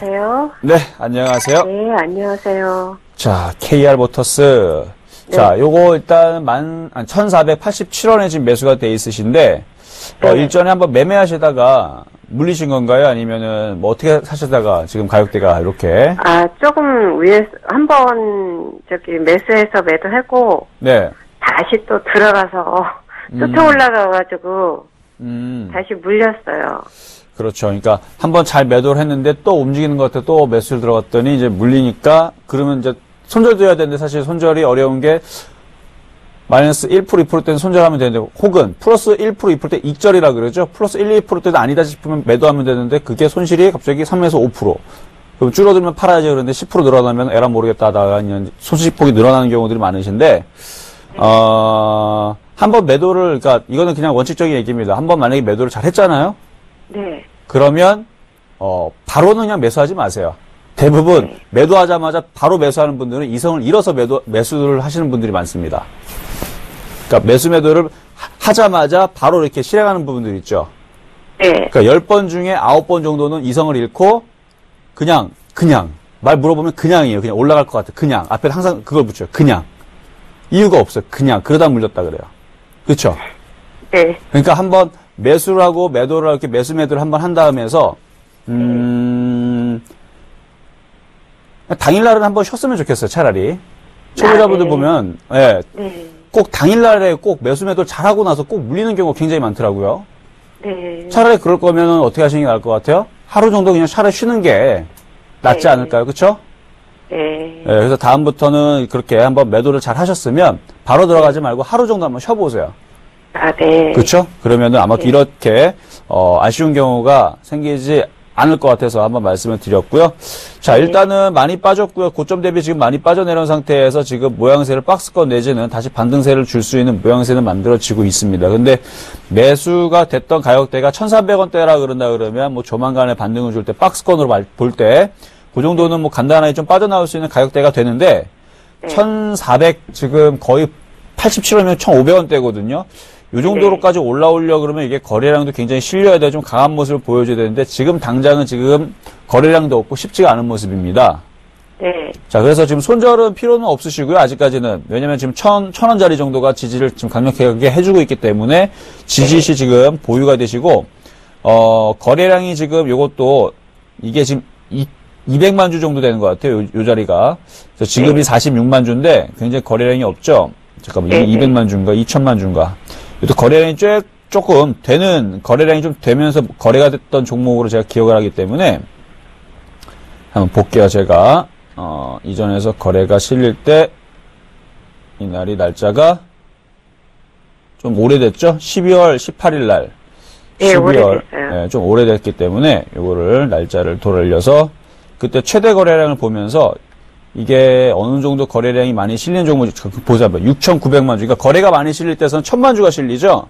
안녕하세요. 네, 안녕하세요. 네, 안녕하세요. 자, KR 모터스. 자, 요거 일단 만, 1487원에 지금 매수가 돼 있으신데, 어, 네. 일전에 한번 매매하시다가 물리신 건가요? 아니면은 뭐 어떻게 사시다가 지금 가격대가 이렇게? 아, 조금 위에, 한 번, 저기, 매수해서 매도하고, 네. 다시 또 들어가서, 음. 쫓아 올라가가지고, 음. 다시 물렸어요. 그렇죠. 그러니까 한번 잘 매도를 했는데 또 움직이는 것 같아 또 매수를 들어갔더니 이제 물리니까 그러면 이제 손절돼야 되는데 사실 손절이 어려운 게 마이너스 1% 2% 때는 손절하면 되는데 혹은 플러스 1% 2%때 익절이라 그러죠. 플러스 1, 2% 때는 아니다 싶으면 매도하면 되는데 그게 손실이 갑자기 3에서 5% 그럼 줄어들면 팔아야지 그러는데 10% 늘어나면 에라 모르겠다 하다가 손실폭이 늘어나는 경우들이 많으신데 어, 한 번 매도를 그러니까 이거는 그냥 원칙적인 얘기입니다. 한 번 만약에 매도를 잘 했잖아요. 네. 그러면 어 바로는 그냥 매수하지 마세요. 대부분 매도하자마자 바로 매수하는 분들은 이성을 잃어서 매도 매수를 하시는 분들이 많습니다. 그러니까 매수 매도를 하- 하자마자 바로 이렇게 실행하는 부분들 있죠. 네. 그러니까 10번 중에 9번 정도는 이성을 잃고 그냥 그냥 말 물어보면 그냥이에요. 그냥 올라갈 것 같아. 그냥 앞에 항상 그걸 붙여요. 그냥 이유가 없어요. 그냥 그러다 물렸다 그래요. 그렇죠? 네. 그러니까 한번 매수를 하고 매도를 이렇게 매수 매도를 한번 한 다음에서 음 당일날은 한번 쉬었으면 좋겠어요 차라리 초보자분들 네. 보면 예, 네. 꼭 당일날에 꼭 매수 매도를 잘하고 나서 꼭 물리는 경우가 굉장히 많더라고요 네. 차라리 그럴 거면 어떻게 하시는 게 나을 것 같아요 하루 정도 그냥 차라리 쉬는 게 낫지 네. 않을까요 그렇죠 네. 예, 그래서 다음부터는 그렇게 한번 매도를 잘 하셨으면 바로 들어가지 말고 하루 정도 한번 쉬어보세요 아, 네. 그렇죠? 그러면은 아마 네. 이렇게 어, 아쉬운 경우가 생기지 않을 것 같아서 한번 말씀을 드렸고요. 자, 일단은 많이 빠졌고요. 고점 대비 지금 많이 빠져내려온 상태에서 지금 모양새를 박스권 내지는 다시 반등세를 줄 수 있는 모양새는 만들어지고 있습니다. 근데 매수가 됐던 가격대가 1,300원대라 그런다 그러면 뭐 조만간에 반등을 줄 때 박스권으로 볼 때 그 정도는 뭐 간단하게 좀 빠져나올 수 있는 가격대가 되는데 네. 1,400 지금 거의 87원이면 1,500원대거든요. 요 정도로까지 올라오려 그러면 이게 거래량도 굉장히 실려야 돼좀 강한 모습을 보여줘야 되는데 지금 당장은 지금 거래량도 없고 쉽지가 않은 모습입니다. 네. 자, 그래서 지금 손절은 필요는 없으시고요. 아직까지는. 왜냐면 지금 천, 천 원짜리 정도가 지지를 지금 강력하게 해주고 있기 때문에 지지시 지금 보유가 되시고, 어, 거래량이 지금 요것도 이게 지금 이, 200만 주 정도 되는 것 같아요. 요, 요 자리가. 그래서 지금이 46만 주인데 굉장히 거래량이 없죠. 잠깐만, 이게 네, 네. 200만 주인가? 2천만 주인가? 또 거래량이 쬐, 조금 되는, 거래량이 좀 되면서 거래가 됐던 종목으로 제가 기억을 하기 때문에 한번 볼게요, 제가. 어, 이전에서 거래가 실릴 때, 이날이 날짜가 좀 오래됐죠? 12월 18일 날. 예, 오래됐어요. 예, 좀 오래됐기 때문에 요거를 날짜를 돌려서 그때 최대 거래량을 보면서 이게 어느 정도 거래량이 많이 실리는 종목이 보자면 6,900만 주. 그러니까 거래가 많이 실릴 때서는 1,000만 주가 실리죠?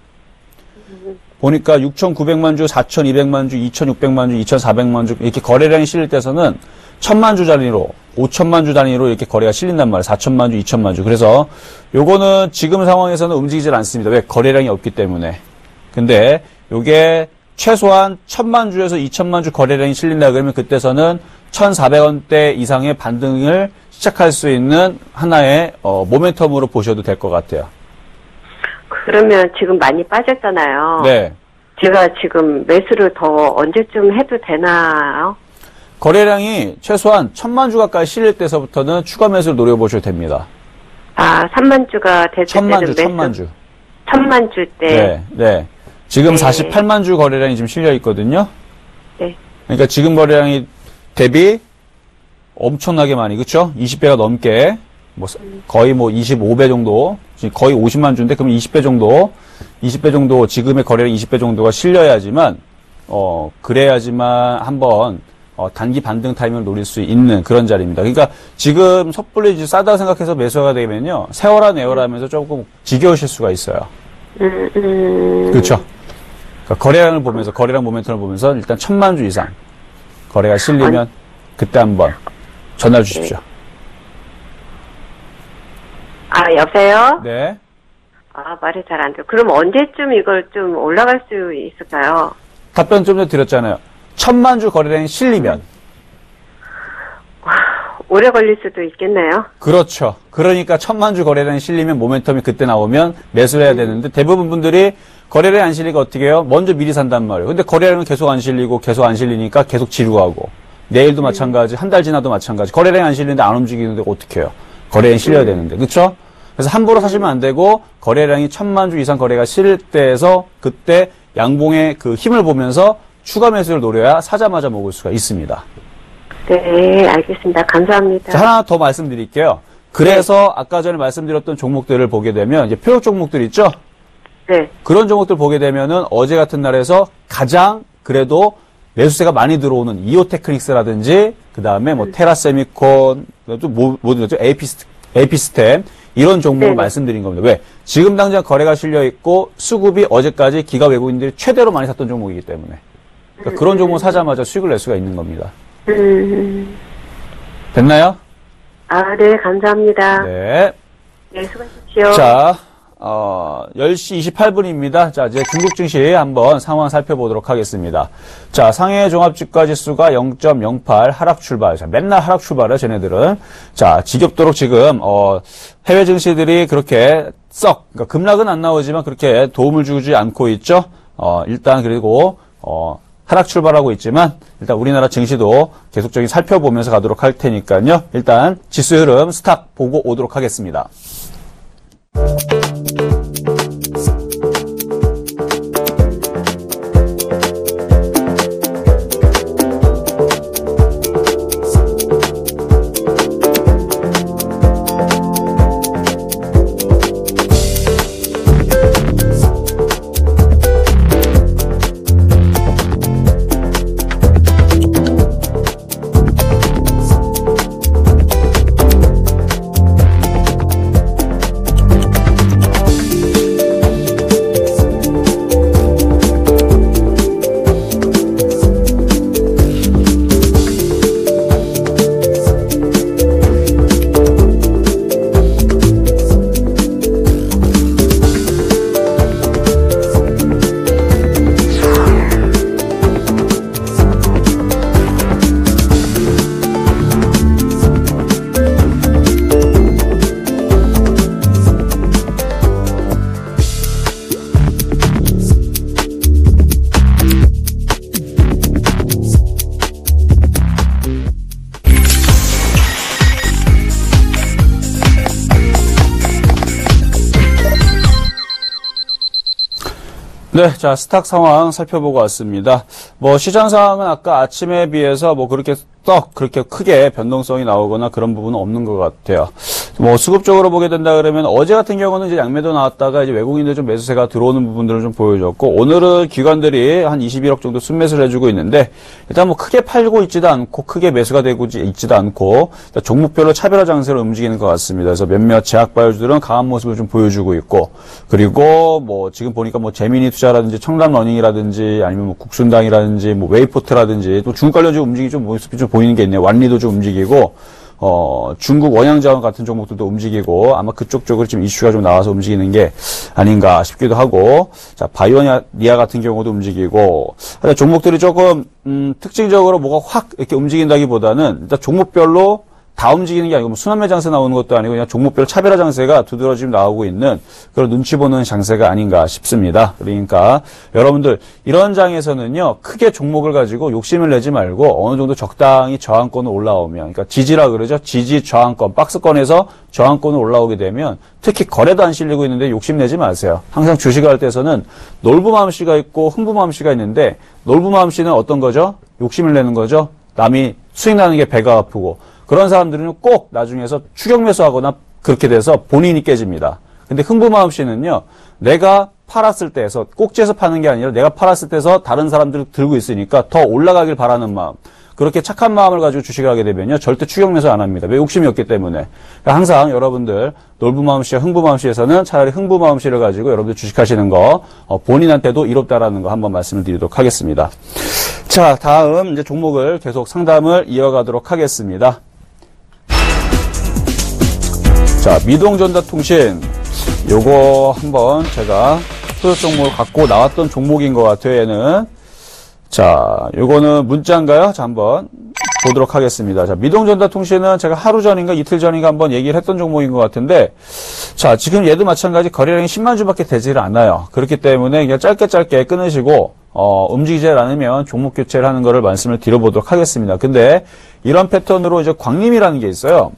보니까 6,900만 주, 4,200만 주, 2,600만 주, 2,400만 주 이렇게 거래량이 실릴 때서는 1,000만 주 단위로 5천만 주 단위로 이렇게 거래가 실린단 말이에요. 4천만 주, 2천만 주. 그래서 요거는 지금 상황에서는 움직이질 않습니다. 왜? 거래량이 없기 때문에. 근데 요게 최소한 1천만 주에서 2천만 주 거래량이 실린다 그러면 그때서는 1,400원대 이상의 반등을 시작할 수 있는 하나의 어, 모멘텀으로 보셔도 될 것 같아요. 그러면 지금 많이 빠졌잖아요. 네. 제가 지금 매수를 더 언제쯤 해도 되나요? 거래량이 최소한 1천만 주 가까이 실릴 때서부터는 추가 매수를 노려보셔도 됩니다. 아, 3만 주가 됐을 천만 때는 주, 매수. 천만 주. 천만 주 때. 네, 네. 지금 네. 48만 주 거래량이 지금 실려 있거든요. 네. 그러니까 지금 거래량이 대비 엄청나게 많이 그렇죠? 20배가 넘게 뭐 사- 거의 뭐 25배 정도 지금 거의 50만 주인데 그러면 20배 정도 20배 정도 지금의 거래량 20배 정도가 실려야지만 어 그래야지만 한번 어, 단기 반등 타임을 노릴 수 있는 그런 자리입니다. 그러니까 지금 섣불리 싸다 생각해서 매수가 되면요 세월아 내월아 하면서 조금 지겨우실 수가 있어요. 음, 음. 그렇죠. 그러니까 거래량을 보면서 거래량 모멘텀을 보면서 일단 천만 주 이상 거래가 실리면 그때 한번 전화를 주십시오. 아, 여보세요? 네. 아, 말이 잘 안 돼. 그럼 언제쯤 이걸 좀 올라갈 수 있을까요? 답변 좀 전에 드렸잖아요. 천만 주 거래량이 실리면 오래 걸릴 수도 있겠네요. 그렇죠. 그러니까 천만 주 거래량이 실리면 모멘텀이 그때 나오면 매수를 해야 되는데 대부분 분들이 거래량이 안 실리고 어떻게 해요? 먼저 미리 산단 말이에요. 근데 거래량은 계속 안 실리고 계속 안 실리니까 계속 지루하고 내일도 마찬가지, 한 달 지나도 마찬가지. 거래량이 안 실리는데 안 움직이는데 어떻게 해요? 거래량이 실려야 되는데. 그렇죠? 그래서 함부로 사시면 안 되고 거래량이 천만 주 이상 거래가 실릴 때에서 그때 양봉의 그 힘을 보면서 추가 매수를 노려야 사자마자 먹을 수가 있습니다. 네, 알겠습니다. 감사합니다. 자, 하나 더 말씀드릴게요. 그래서 아까 전에 말씀드렸던 종목들을 보게 되면 이제 표적 종목들 있죠? 네, 그런 종목들 보게 되면은 어제 같은 날에서 가장 그래도 매수세가 많이 들어오는 이오테크닉스라든지 그 다음에 뭐 테라세미콘 또 뭐 뭐죠 에이피스 에이피스템 이런 종목을 네네. 말씀드린 겁니다. 왜? 지금 당장 거래가 실려 있고 수급이 어제까지 기가 외국인들이 최대로 많이 샀던 종목이기 때문에 그러니까 그런 종목 사자마자 수익을 낼 수가 있는 겁니다. 음, 됐나요? 아, 네, 감사합니다. 네, 네. 수고하십시오. 자, 어, 10시 28분입니다. 자, 이제 중국 증시 한번 상황 살펴보도록 하겠습니다. 자, 상해 종합주가 지수가 0.08 하락 출발. 자, 맨날 하락 출발을 쟤네들은. 자, 지겹도록 지금, 어, 해외 증시들이 그렇게 썩, 그러니까 급락은 안 나오지만 그렇게 도움을 주지 않고 있죠. 어, 일단 그리고, 어, 하락 출발하고 있지만 일단 우리나라 증시도 계속적인 살펴보면서 가도록 할 테니까요. 일단 지수 흐름 스탑 보고 오도록 하겠습니다. 네, 자, 스탁 상황 살펴보고 왔습니다. 뭐, 시장 상황은 아까 아침에 비해서 뭐, 그렇게 떡, 그렇게 크게 변동성이 나오거나 그런 부분은 없는 것 같아요. 뭐, 수급적으로 보게 된다 그러면 어제 같은 경우는 이제 양매도 나왔다가 이제 외국인들 좀 매수세가 들어오는 부분들을 좀 보여줬고, 오늘은 기관들이 한 21억 정도 순매수를 해주고 있는데, 일단 뭐, 크게 팔고 있지도 않고, 크게 매수가 되고 있지도 않고, 종목별로 차별화 장세로 움직이는 것 같습니다. 그래서 몇몇 제약바이오주들은 강한 모습을 좀 보여주고 있고, 그리고 뭐, 지금 보니까 뭐, 제미니 투자라든지 청담 러닝이라든지 아니면 뭐 국순당이라든지 뭐 웨이포트라든지 또 중국 관련주 움직이 좀 모습이 좀 보이는 게 있네요. 완리도 좀 움직이고 어 중국 원양자원 같은 종목들도 움직이고 아마 그쪽 쪽으로 좀 이슈가 좀 나와서 움직이는 게 아닌가 싶기도 하고 자 바이오니아 같은 경우도 움직이고 종목들이 조금 음, 특징적으로 뭐가 확 이렇게 움직인다기보다는 일단 종목별로 다 움직이는 게 아니고 뭐 순환매 장세 나오는 것도 아니고 그냥 종목별 차별화 장세가 두드러 지금 나오고 있는 그런 눈치 보는 장세가 아닌가 싶습니다. 그러니까 여러분들 이런 장에서는요 크게 종목을 가지고 욕심을 내지 말고 어느 정도 적당히 저항권을 올라오면 그러니까 지지라 그러죠. 지지 저항권 박스권에서 저항권을 올라오게 되면 특히 거래도 안 실리고 있는데 욕심 내지 마세요. 항상 주식을 할 때서는 놀부 마음씨가 있고 흥부 마음씨가 있는데 놀부 마음씨는 어떤 거죠? 욕심을 내는 거죠. 남이 수익 나는 게 배가 아프고 그런 사람들은 꼭 나중에서 추격 매수하거나 그렇게 돼서 본인이 깨집니다. 근데 흥부마음 씨는요, 내가 팔았을 때에서 꼭지에서 파는 게 아니라 내가 팔았을 때서 다른 사람들 들고 있으니까 더 올라가길 바라는 마음. 그렇게 착한 마음을 가지고 주식을 하게 되면요, 절대 추격 매수 안 합니다. 왜 욕심이 없기 때문에. 그러니까 항상 여러분들 놀부 마음 씨와 흥부 마음 씨에서는 차라리 흥부 마음 씨를 가지고 여러분들 주식하시는 거 어, 본인한테도 이롭다라는 거 한번 말씀을 드리도록 하겠습니다. 자, 다음 이제 종목을 계속 상담을 이어가도록 하겠습니다. 자, 미동전자통신. 요거 한번 제가 소속 종목을 갖고 나왔던 종목인 것 같아요, 얘는. 자, 요거는 문자인가요? 자, 한번 보도록 하겠습니다. 자, 미동전자통신은 제가 하루 전인가 이틀 전인가 한번 얘기를 했던 종목인 것 같은데, 자, 지금 얘도 마찬가지 거래량이 10만 주밖에 되지를 않아요. 그렇기 때문에 그냥 짧게 짧게 끊으시고, 어, 움직이지 않으면 종목 교체를 하는 거를 말씀을 드려보도록 하겠습니다. 근데 이런 패턴으로 이제 광림이라는 게 있어요.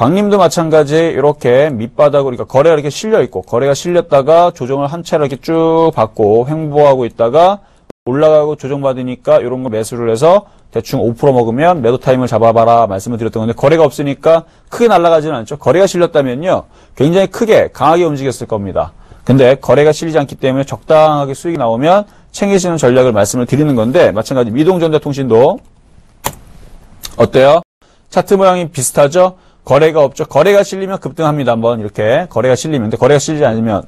광림도 마찬가지 이렇게 밑바닥으로 그러니까 거래가 이렇게 실려 있고 거래가 실렸다가 조정을 한 차례 이렇게 쭉 받고 횡보하고 있다가 올라가고 조정받으니까 이런 거 매수를 해서 대충 5% 먹으면 매도 타임을 잡아봐라 말씀을 드렸던 건데 거래가 없으니까 크게 날아가지는 않죠. 거래가 실렸다면요. 굉장히 크게 강하게 움직였을 겁니다. 근데 거래가 실리지 않기 때문에 적당하게 수익이 나오면 챙기시는 전략을 말씀을 드리는 건데 마찬가지 미동전자통신도 어때요? 차트 모양이 비슷하죠? 거래가 없죠. 거래가 실리면 급등합니다. 한번 이렇게 거래가 실리면 근데 거래가 실리지 않으면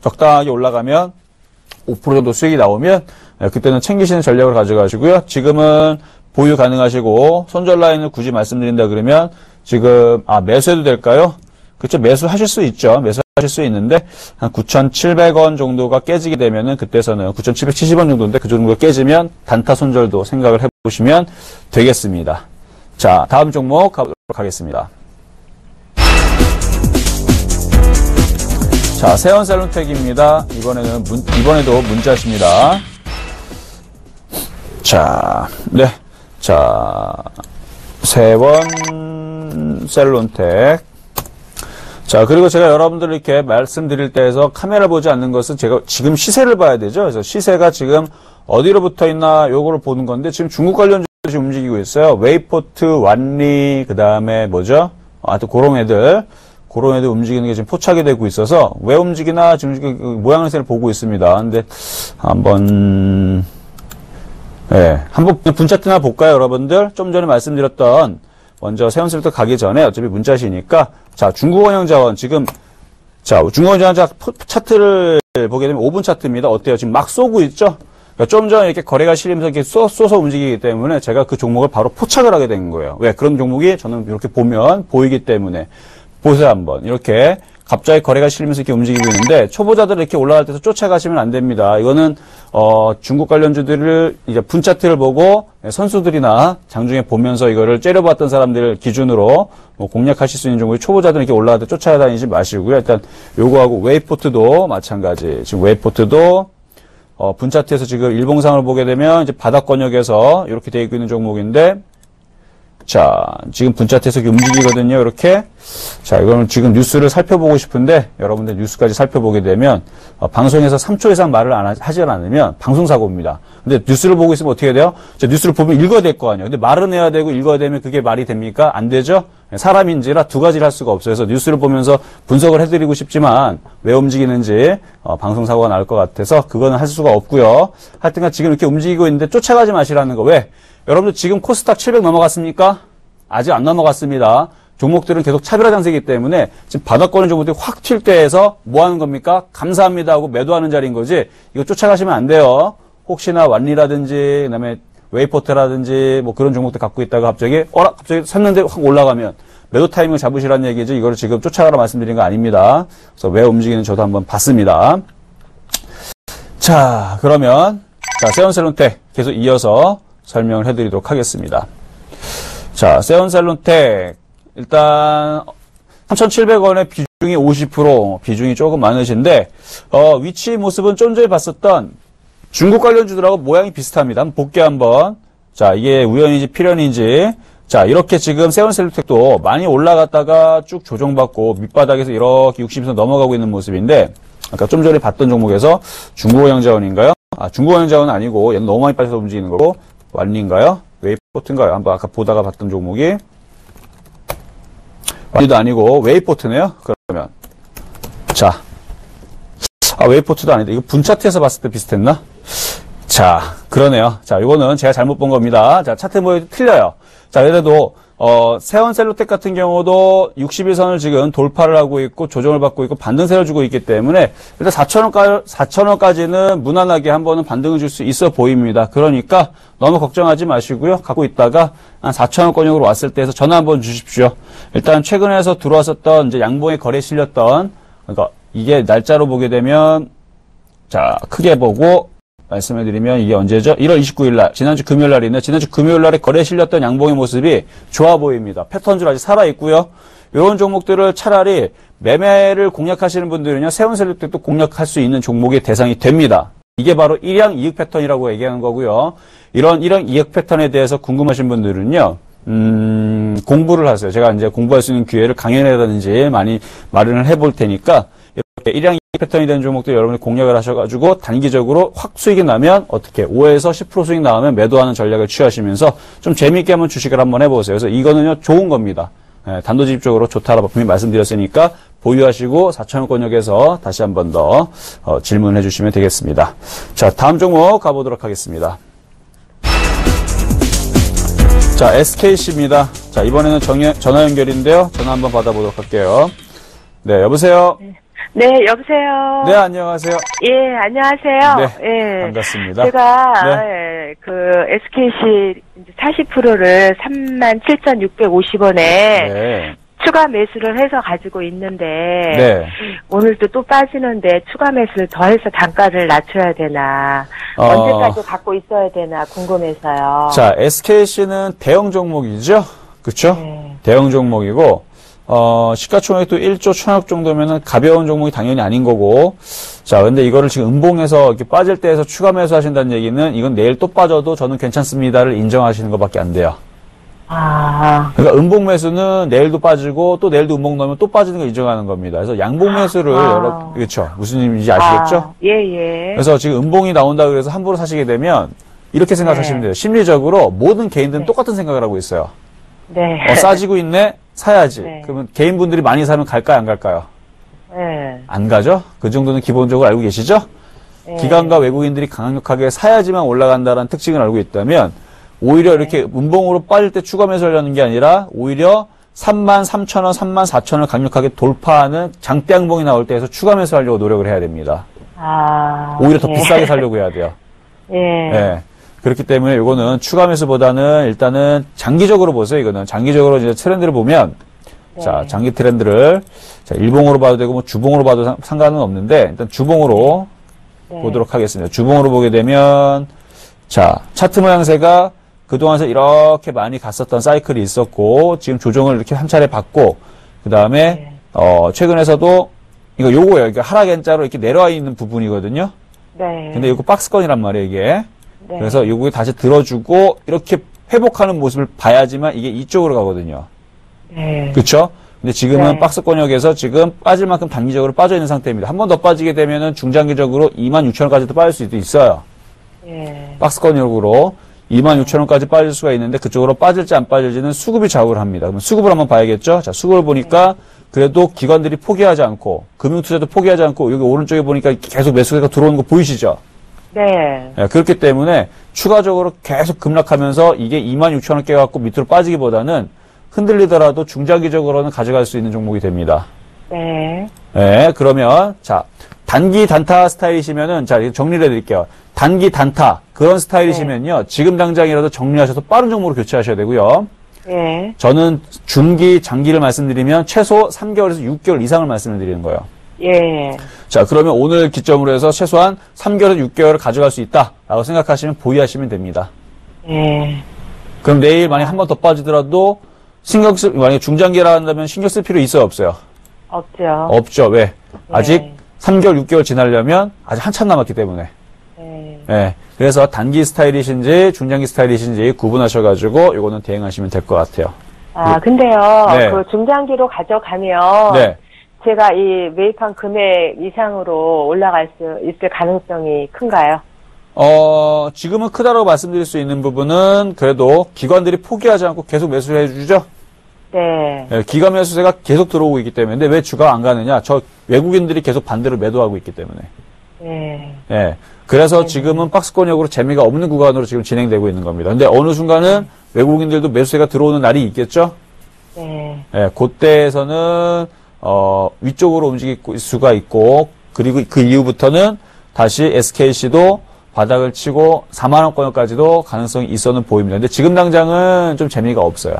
적당하게 올라가면 5% 정도 수익이 나오면 예, 그때는 챙기시는 전략을 가져가시고요. 지금은 보유 가능하시고 손절 라인을 굳이 말씀드린다 그러면 지금 아 매수해도 될까요? 그렇죠. 매수하실 수 있죠. 매수하실 수 있는데 한 9,700원 정도가 깨지게 되면은 그때서는 9,770원 정도인데 그 정도가 깨지면 단타 손절도 생각을 해보시면 되겠습니다. 자, 다음 종목 가보도록 하겠습니다. 자, 세원 셀론텍입니다. 이번에는 문, 이번에도 문자십니다. 자, 네. 자, 세원 셀론텍. 자, 그리고 제가 여러분들 이렇게 말씀드릴 때에서 카메라 보지 않는 것은 제가 지금 시세를 봐야 되죠. 그래서 시세가 지금 어디로 붙어 있나 요거를 보는 건데 지금 중국 관련 지금 움직이고 있어요. 웨이포트, 완리, 그 다음에 뭐죠? 아, 또 그런 애들. 그런 애들 움직이는 게 지금 포착이 되고 있어서 왜 움직이나 지금 그 모양을 보고 있습니다. 근데 한번 예, 한번 분차트나 볼까요, 여러분들? 좀 전에 말씀드렸던 먼저 세원스부터 가기 전에 어차피 문자시니까 자 중국원형 자원 지금 자 중국원형 자원 차트를 보게 되면 5분 차트입니다. 어때요? 지금 막 쏘고 있죠? 그러니까 좀 전에 이렇게 거래가 실리면서 이렇게 쏘, 쏘서 움직이기 때문에 제가 그 종목을 바로 포착을 하게 된 거예요. 왜? 그런 종목이 저는 이렇게 보면 보이기 때문에 보세요 한번 이렇게 갑자기 거래가 실리면서 이렇게 움직이고 있는데 초보자들 이렇게 올라갈 때서 쫓아가시면 안 됩니다. 이거는 어, 중국 관련주들을 이제 분 차트를 보고 선수들이나 장중에 보면서 이거를 째려봤던 사람들 기준으로 뭐 공략하실 수 있는 종목이 초보자들 이렇게 올라갈 때 쫓아다니지 마시고요. 일단 요거하고 웨이포트도 마찬가지. 지금 웨이포트도 어, 분차트에서 지금 일봉상을 보게 되면 이제 바닥권역에서 이렇게 되어 있는 종목인데 자, 지금 분차트에서 움직이거든요. 이렇게. 자, 이거는 지금 뉴스를 살펴보고 싶은데 여러분들 뉴스까지 살펴보게 되면 어, 방송에서 3초 이상 말을 안 하, 지 않으면 방송사고입니다. 근데 뉴스를 보고 있으면 어떻게 돼요? 자, 뉴스를 보면 읽어야 될 거 아니에요. 근데 말은 해야 되고 읽어야 되면 그게 말이 됩니까? 안 되죠? 사람인지라 두 가지를 할 수가 없어요. 그래서 뉴스를 보면서 분석을 해드리고 싶지만 왜 움직이는지 어, 방송사고가 날 것 같아서 그거는 할 수가 없고요. 하여튼간 지금 이렇게 움직이고 있는데 쫓아가지 마시라는 거. 왜? 여러분들 지금 코스닥 700 넘어갔습니까? 아직 안 넘어갔습니다. 종목들은 계속 차별화 장세이기 때문에 지금 바닥거는 종목들이 확 튈 때에서 뭐 하는 겁니까? 감사합니다 하고 매도하는 자리인 거지. 이거 쫓아가시면 안 돼요. 혹시나 완리라든지 그다음에 웨이포트라든지 뭐 그런 종목들 갖고 있다가 갑자기 어라 갑자기 샀는데 확 올라가면 매도 타이밍을 잡으시라는 얘기죠. 이거를 지금 쫓아가라 말씀드린 거 아닙니다. 그래서 왜 움직이는 저도 한번 봤습니다. 자, 그러면 자, 세원셀론텍 계속 이어서 설명을 해드리도록 하겠습니다. 자, 세원셀론텍. 일단, 3,700원의 비중이 50%, 비중이 조금 많으신데, 어, 위치 모습은 좀 전에 봤었던 중국 관련주들하고 모양이 비슷합니다. 한번 볼게요, 한번. 자, 이게 우연인지 필연인지. 자, 이렇게 지금 세원셀론텍도 많이 올라갔다가 쭉 조정받고 밑바닥에서 이렇게 60일선 넘어가고 있는 모습인데, 아까 좀 전에 봤던 종목에서 중국원양자원인가요? 아, 중국원양자원은 아니고, 얘는 너무 많이 빠져서 움직이는 거고, 완리인가요? 웨이포트인가요? 한번 아까 보다가 봤던 종목이. 완리도 아니고, 웨이포트네요? 그러면. 자. 아, 웨이포트도 아닌데, 이거 분차트에서 봤을 때 비슷했나? 자, 그러네요. 자, 이거는 제가 잘못 본 겁니다. 자, 차트 모양이 틀려요. 자, 그래도, 어, 세원셀론텍 같은 경우도 60일선을 지금 돌파를 하고 있고 조정을 받고 있고 반등세를 주고 있기 때문에 일단 4천원까지, 4천원까지는 무난하게 한 번은 반등을 줄 수 있어 보입니다. 그러니까 너무 걱정하지 마시고요. 갖고 있다가 한 4천원권역으로 왔을 때에서 전화 한번 주십시오. 일단 최근에서 들어왔었던 이제 양봉에 거래 실렸던 그러니까 이게 날짜로 보게 되면 자, 크게 보고 말씀을 드리면 이게 언제죠? 1월 29일 날, 지난주 금요일 날이네. 지난주 금요일 날에 거래 실렸던 양봉의 모습이 좋아 보입니다. 패턴줄 아직 살아 있고요. 이런 종목들을 차라리 매매를 공략하시는 분들은요, 세운셀렉도 공략할 수 있는 종목의 대상이 됩니다. 이게 바로 일양 이익 패턴이라고 얘기하는 거고요. 이런 일양 이익 패턴에 대해서 궁금하신 분들은요, 음, 공부를 하세요. 제가 이제 공부할 수 있는 기회를 강연이라든지 많이 마련을 해볼 테니까, 이렇게 일양 패턴이 되는 종목들 여러분이 공략을 하셔가지고 단기적으로 확 수익이 나면 어떻게 5에서 10% 수익 나오면 매도하는 전략을 취하시면서 좀 재미있게 한번 주식을 한번 해보세요. 그래서 이거는요 좋은 겁니다. 예, 단도직입적으로 좋다라고 분명히 말씀드렸으니까 보유하시고 4천원권역에서 다시 한 번 더 어, 질문해 주시면 되겠습니다. 자 다음 종목 가보도록 하겠습니다. 자 SKC입니다. 자 이번에는 전화 연결인데요. 전화 한번 받아보도록 할게요. 네 여보세요. 네, 여보세요. 네, 안녕하세요. 예, 안녕하세요. 네, 예. 반갑습니다. 제가 네. 예, 그 SKC 40%를 37,650원에 네. 추가 매수를 해서 가지고 있는데 네. 오늘도 또 빠지는데 추가 매수를 더 해서 단가를 낮춰야 되나 어. 언제까지 갖고 있어야 되나 궁금해서요. 자, SKC는 대형 종목이죠? 그쵸? 네. 대형 종목이고, 어, 시가총액도 1조 천억 정도면은 가벼운 종목이 당연히 아닌 거고, 자, 근데 이거를 지금 음봉에서 이렇게 빠질 때에서 추가 매수하신다는 얘기는 이건 내일 또 빠져도 저는 괜찮습니다를 인정하시는 것밖에 안 돼요. 아, 그러니까 음봉 매수는 내일도 빠지고 또 내일도 음봉 넣으면 또 빠지는 걸 인정하는 겁니다. 그래서 양봉 매수를 아. 여러, 그렇죠. 무슨 의미인지 아시겠죠? 아, 예, 예. 그래서 지금 음봉이 나온다 그래서 함부로 사시게 되면 이렇게 생각하시면 네. 돼요. 심리적으로 모든 개인들은 네. 똑같은 생각을 하고 있어요. 네. 어, 싸지고 있네? 사야지. 네. 그러면 개인분들이 많이 사면 갈까요? 안 갈까요? 네. 안 가죠? 그 정도는 기본적으로 알고 계시죠? 네. 기관과 외국인들이 강력하게 사야지만 올라간다는 특징을 알고 있다면 오히려 네. 이렇게 음봉으로 빠질 때 추가 매수를 하는 게 아니라 오히려 3만 3천 원, 3만 4천 원 강력하게 돌파하는 장대양봉이 나올 때에서 추가 매수하려고 노력을 해야 됩니다. 아. 오히려 더 예. 비싸게 살려고 해야 돼요. 예. 예. 그렇기 때문에 이거는 추가 매수보다는 일단은 장기적으로 보세요. 이거는 장기적으로 이제 트렌드를 보면 자 네. 장기 트렌드를 자 일봉으로 봐도 되고 뭐 주봉으로 봐도 상- 상관은 없는데 일단 주봉으로 네. 보도록 하겠습니다. 주봉으로 보게 되면 자 차트 모양새가 그동안서 이렇게 많이 갔었던 사이클이 있었고 지금 조정을 이렇게 한 차례 받고 그 다음에 네. 어 최근에서도 이거 요거예요. 이게 하락 N자로 이렇게 내려와 있는 부분이거든요. 네. 근데 이거 박스건이란 말이에요, 이게. 네. 그래서 요거 다시 들어주고 이렇게 회복하는 모습을 봐야지만 이게 이쪽으로 가거든요. 네. 그렇죠? 근데 지금은 네. 박스 권역에서 지금 빠질 만큼 단기적으로 빠져 있는 상태입니다. 한 번 더 빠지게 되면은 중장기적으로 26,000원까지도 빠질 수도 있어요. 예. 박스 권역으로 26,000원까지 빠질 수가 있는데 그쪽으로 빠질지 안 빠질지는 수급이 좌우를 합니다. 그럼 수급을 한번 봐야겠죠? 자, 수급을 보니까 그래도 기관들이 포기하지 않고 금융투자도 포기하지 않고 여기 오른쪽에 보니까 계속 매수가 들어오는 거 보이시죠? 네. 예, 그렇기 때문에 추가적으로 계속 급락하면서 이게 26,000원 깨갖고 밑으로 빠지기보다는 흔들리더라도 중장기적으로는 가져갈 수 있는 종목이 됩니다. 네. 예, 그러면 자 단기 단타 스타일이시면은 자 정리를 해드릴게요. 단기 단타 그런 스타일이시면요 지금 당장이라도 정리하셔서 빠른 종목으로 교체하셔야 되고요. 예. 저는 중기 장기를 말씀드리면 최소 3개월에서 6개월 이상을 말씀을 드리는 거예요. 예. 자 그러면 오늘 기점으로 해서 최소한 3개월에서 6개월을 가져갈 수 있다라고 생각하시면 보유하시면 됩니다. 예. 그럼 내일 만약 한번 더 빠지더라도 신경 쓸, 만약에 중장기라 한다면 신경 쓸 필요 있어요, 없어요? 없죠. 없죠. 왜? 아직 네. 3개월, 6개월 지나려면 아직 한참 남았기 때문에. 네. 예. 그래서 단기 스타일이신지 중장기 스타일이신지 구분하셔가지고 요거는 대응하시면 될 것 같아요. 아, 근데요. 네. 그 중장기로 가져가면 네. 제가 이 매입한 금액 이상으로 올라갈 수 있을 가능성이 큰가요? 어, 지금은 크다고 말씀드릴 수 있는 부분은 그래도 기관들이 포기하지 않고 계속 매수를 해주죠? 네. 예, 기관 매수세가 계속 들어오고 있기 때문에. 근데 왜 주가가 안 가느냐? 저 외국인들이 계속 반대로 매도하고 있기 때문에. 네. 예. 그래서 지금은 박스권역으로 재미가 없는 구간으로 지금 진행되고 있는 겁니다. 근데 어느 순간은 외국인들도 매수세가 들어오는 날이 있겠죠? 네. 예, 그때에서는 어, 위쪽으로 움직일 수가 있고 그리고 그 이후부터는 다시 SKC도 바닥을 치고 4만 원권까지도 가능성이 있어는 보입니다. 근데 지금 당장은 좀 재미가 없어요.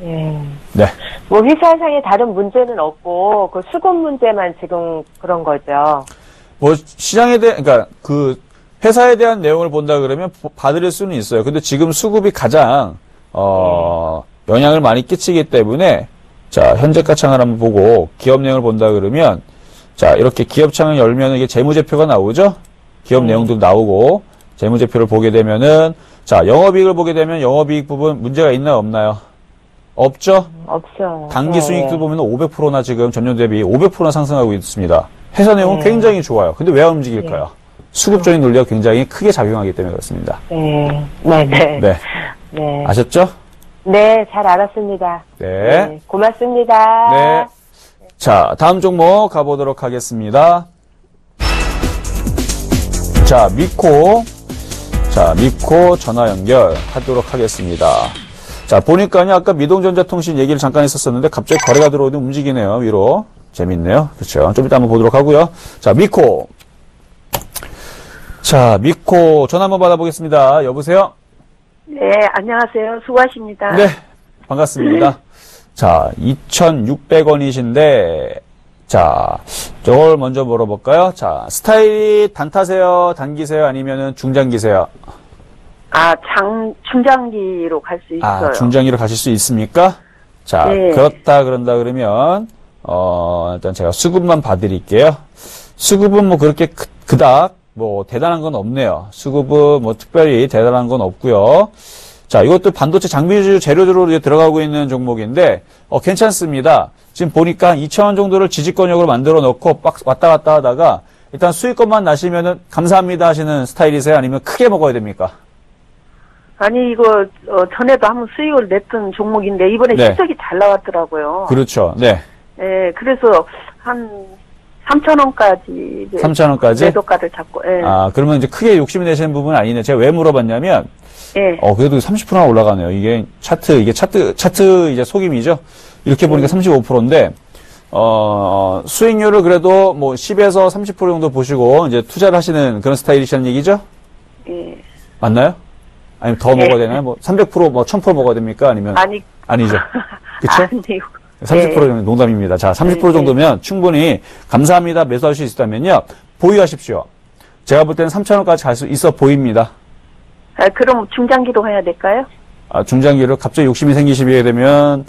네. 네. 뭐 회사상에 다른 문제는 없고 그 수급 문제만 지금 그런 거죠. 뭐 시장에 대한 그러니까 그 회사에 대한 내용을 본다 그러면 보- 봐드릴 수는 있어요. 근데 지금 수급이 가장 어, 영향을 많이 끼치기 때문에 자 현재가 창을 한번 보고 기업 내용을 본다 그러면 자 이렇게 기업 창을 열면 이게 재무제표가 나오죠. 기업 내용도 나오고 재무제표를 보게 되면은 자 영업이익을 보게 되면 영업이익 부분 문제가 있나요 없나요? 없죠. 없죠. 단기 네. 수익도 보면 500%나 지금 전년 대비 500%나 상승하고 있습니다. 회사 내용은 네. 굉장히 좋아요. 근데 왜안 움직일까요? 수급적인 논리가 굉장히 크게 작용하기 때문에 그렇습니다. 네. 네. 네. 네. 네. 아셨죠? 네, 잘 알았습니다. 네. 고맙습니다. 네. 자, 다음 종목 가보도록 하겠습니다. 자, 미코. 자, 미코 전화 연결하도록 하겠습니다. 자, 보니까요, 아까 미동전자통신 얘기를 잠깐 했었었는데, 갑자기 거래가 들어오더니 움직이네요, 위로. 재밌네요. 그렇죠. 좀 이따 한번 보도록 하고요. 자, 미코. 자, 미코 전화 한번 받아보겠습니다. 여보세요? 네, 안녕하세요. 수고하십니다. 네, 반갑습니다. 자, 2,600원이신데, 자, 저걸 먼저 물어볼까요? 자, 스타일이 단타세요, 단기세요, 아니면은 중장기세요? 아, 장, 중장기로 갈 수 있어요. 아, 중장기로 가실 수 있습니까? 자, 네. 그렇다 그런다 그러면, 어, 일단 제가 수급만 봐드릴게요. 수급은 뭐 그렇게 크, 그닥, 뭐, 대단한 건 없네요. 수급은 뭐 특별히 대단한 건 없고요. 자, 이것도 반도체 장비주 재료들로 이제 들어가고 있는 종목인데, 어, 괜찮습니다. 지금 보니까 2,000원 정도를 지지권역으로 만들어 놓고 빡 왔다 갔다 하다가, 일단 수익권만 나시면은 감사합니다 하시는 스타일이세요? 아니면 크게 먹어야 됩니까? 아니, 이거, 어, 전에도 한번 수익을 냈던 종목인데, 이번에 네. 실적이 잘 나왔더라고요. 그렇죠. 네. 예, 그래서 한 3,000원까지 이제 3,000원까지? 매도가를 잡고, 예. 아, 그러면 이제 크게 욕심이 내시는 부분은 아니네. 제가 왜 물어봤냐면, 예. 어, 그래도 30%나 올라가네요. 이게 차트, 이게 차트, 차트 이제 속임이죠? 이렇게 보니까 35%인데, 어, 수익률을 그래도 뭐 10에서 30% 정도 보시고 이제 투자를 하시는 그런 스타일이시라는 얘기죠? 예. 맞나요? 아니면 더 네. 먹어야 되나요? 뭐 300%, 뭐 1000% 먹어야 됩니까? 아니면 아니. 아니죠. 그쵸? 아니요. 30% 네. 정도 농담입니다. 자, 30% 네, 정도면 충분히 감사합니다. 매수할 수 있다면요. 보유하십시오. 제가 볼 때는 3,000원까지 갈 수 있어 보입니다. 아, 그럼 중장기로 가야 될까요? 아, 중장기로 갑자기 욕심이 생기시게 되면,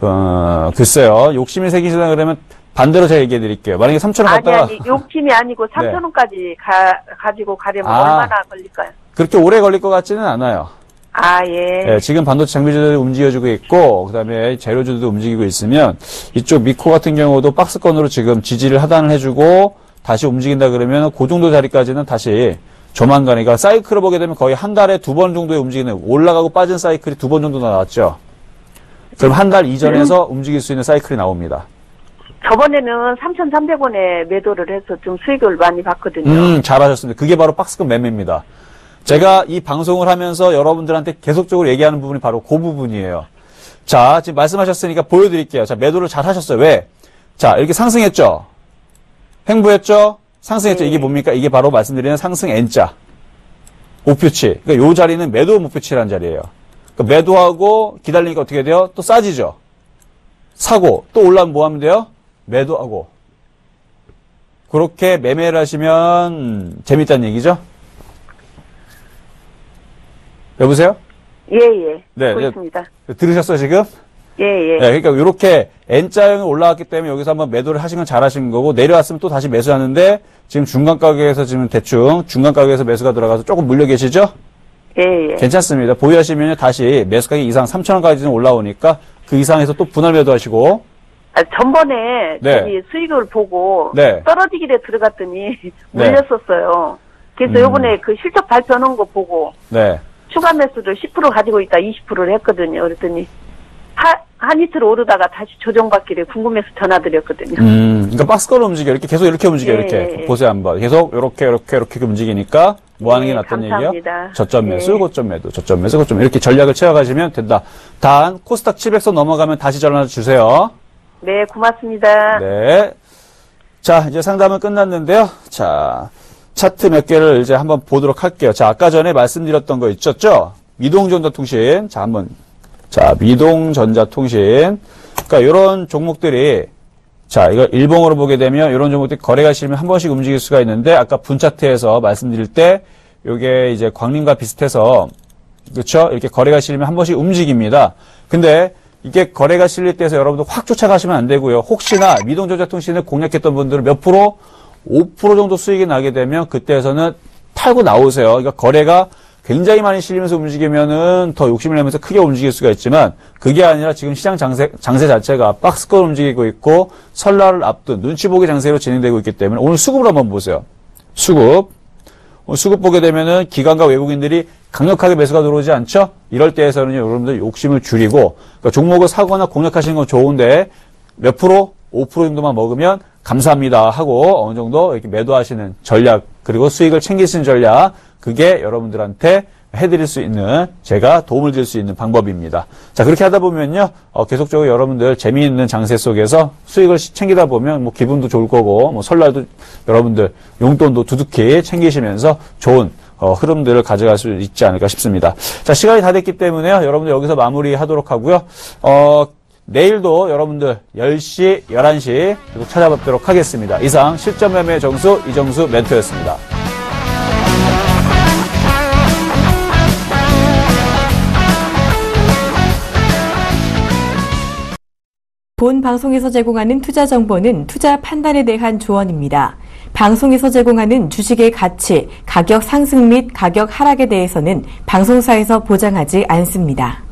어, 글쎄요. 욕심이 생기시다 그러면 반대로 제가 얘기해 드릴게요. 만약에 3,000원 아니, 갖다가 아니, 욕심이 아니고 3,000원까지 가, 가지고 가려면 아. 얼마나 걸릴까요? 그렇게 오래 걸릴 것 같지는 않아요. 아, 예. 예, 지금 반도체 장비주들이 움직여주고 있고, 그 다음에 재료주들도 움직이고 있으면, 이쪽 미코 같은 경우도 박스권으로 지금 지지를 하단을 해주고, 다시 움직인다 그러면, 그 정도 자리까지는 다시 조만간, 그러니까 사이클을 보게 되면 거의 한 달에 두 번 정도의 움직이는, 올라가고 빠진 사이클이 두 번 정도 나왔죠. 그럼 한 달 이전에서 움직일 수 있는 사이클이 나옵니다. 저번에는 3,300원에 매도를 해서 좀 수익을 많이 봤거든요. 음, 잘하셨습니다. 그게 바로 박스권 매매입니다. 제가 이 방송을 하면서 여러분들한테 계속적으로 얘기하는 부분이 바로 그 부분이에요. 자, 지금 말씀하셨으니까 보여드릴게요. 자, 매도를 잘 하셨어요. 왜? 자, 이렇게 상승했죠? 횡보했죠? 상승했죠? 네. 이게 뭡니까? 이게 바로 말씀드리는 상승 N자. 목표치. 그러니까 요 자리는 매도 목표치라는 자리예요. 그러니까 매도하고 기다리니까 어떻게 돼요? 또 싸지죠? 사고, 또 올라오면 뭐 하면 돼요? 매도하고. 그렇게 매매를 하시면 재밌다는 얘기죠? 여보세요? 예, 예. 네, 듣고 네. 있습니다. 들으셨어요, 지금? 예, 예. 네, 그러니까 이렇게 N자형이 올라왔기 때문에 여기서 한번 매도를 하신 건 잘하신 거고 내려왔으면 또 다시 매수하는데 지금 중간 가격에서 지금 대충 중간 가격에서 매수가 들어가서 조금 물려 계시죠? 예, 예. 괜찮습니다. 보유하시면 다시 매수 가격 이상 3천원까지는 올라오니까 그 이상에서 또 분할 매도하시고 아, 전번에 네. 저기 수익을 보고 네. 떨어지길래 들어갔더니 네. 물렸었어요. 그래서 음. 요번에 그 실적 발표하는 거 보고 네. 추가 매수를 10% 가지고 있다 20%를 했거든요. 그랬더니 하, 한 이틀 오르다가 다시 조정받기를 궁금해서 전화드렸거든요. 음, 그러니까 박스권을 움직여 이렇게 계속 이렇게 움직여 예, 이렇게 예. 보세요 한번 계속 이렇게 이렇게 이렇게 움직이니까 뭐 하는 게 예, 낫다는 얘기야? 저점 매수, 예. 고점 매도, 저점 매수, 고점 이렇게 전략을 채워가시면 된다. 단 코스닥 700선 넘어가면 다시 전화 주세요. 네, 고맙습니다. 네. 자, 이제 상담은 끝났는데요. 자, 차트 몇 개를 이제 한번 보도록 할게요. 자, 아까 전에 말씀드렸던 거 있었죠? 미동전자통신. 자, 한번. 자, 미동전자통신. 그러니까 이런 종목들이 자, 이거 일봉으로 보게 되면 이런 종목들이 거래가 싫으면 한 번씩 움직일 수가 있는데 아까 분차트에서 말씀드릴 때 요게 이제 광림과 비슷해서 그렇죠? 이렇게 거래가 실리면 한 번씩 움직입니다. 근데 이게 거래가 실릴 때에서 여러분들 확 쫓아가시면 안 되고요. 혹시나 미동조작통신을 공략했던 분들은 몇 프로? 5% 정도 수익이 나게 되면 그때에서는 팔고 나오세요. 그러니까 거래가 굉장히 많이 실리면서 움직이면은 더 욕심을 내면서 크게 움직일 수가 있지만 그게 아니라 지금 시장 장세, 장세 자체가 박스권 움직이고 있고 설날을 앞둔 눈치 보기 장세로 진행되고 있기 때문에 오늘 수급을 한번 보세요. 수급. 어, 수급 보게 되면은 기관과 외국인들이 강력하게 매수가 들어오지 않죠? 이럴 때에서는 여러분들 욕심을 줄이고 그러니까 종목을 사거나 공략하시는 건 좋은데 몇 프로? 5% 정도만 먹으면 감사합니다 하고 어느 정도 이렇게 매도하시는 전략 그리고 수익을 챙기시는 전략 그게 여러분들한테 해드릴 수 있는 제가 도움을 드릴 수 있는 방법입니다. 자 그렇게 하다 보면요 어, 계속적으로 여러분들 재미있는 장세 속에서 수익을 시- 챙기다 보면 뭐 기분도 좋을 거고 뭐 설날도 여러분들 용돈도 두둑히 챙기시면서 좋은 어, 흐름들을 가져갈 수 있지 않을까 싶습니다. 자 시간이 다 됐기 때문에요 여러분들 여기서 마무리하도록 하고요. 어, 내일도 여러분들 10시, 11시 계속 찾아뵙도록 하겠습니다. 이상 실전 매매 정수 이정수 멘토였습니다. 본 방송에서 제공하는 투자 정보는 투자 판단에 대한 조언입니다. 방송에서 제공하는 주식의 가치, 가격 상승 및 가격 하락에 대해서는 방송사에서 보장하지 않습니다.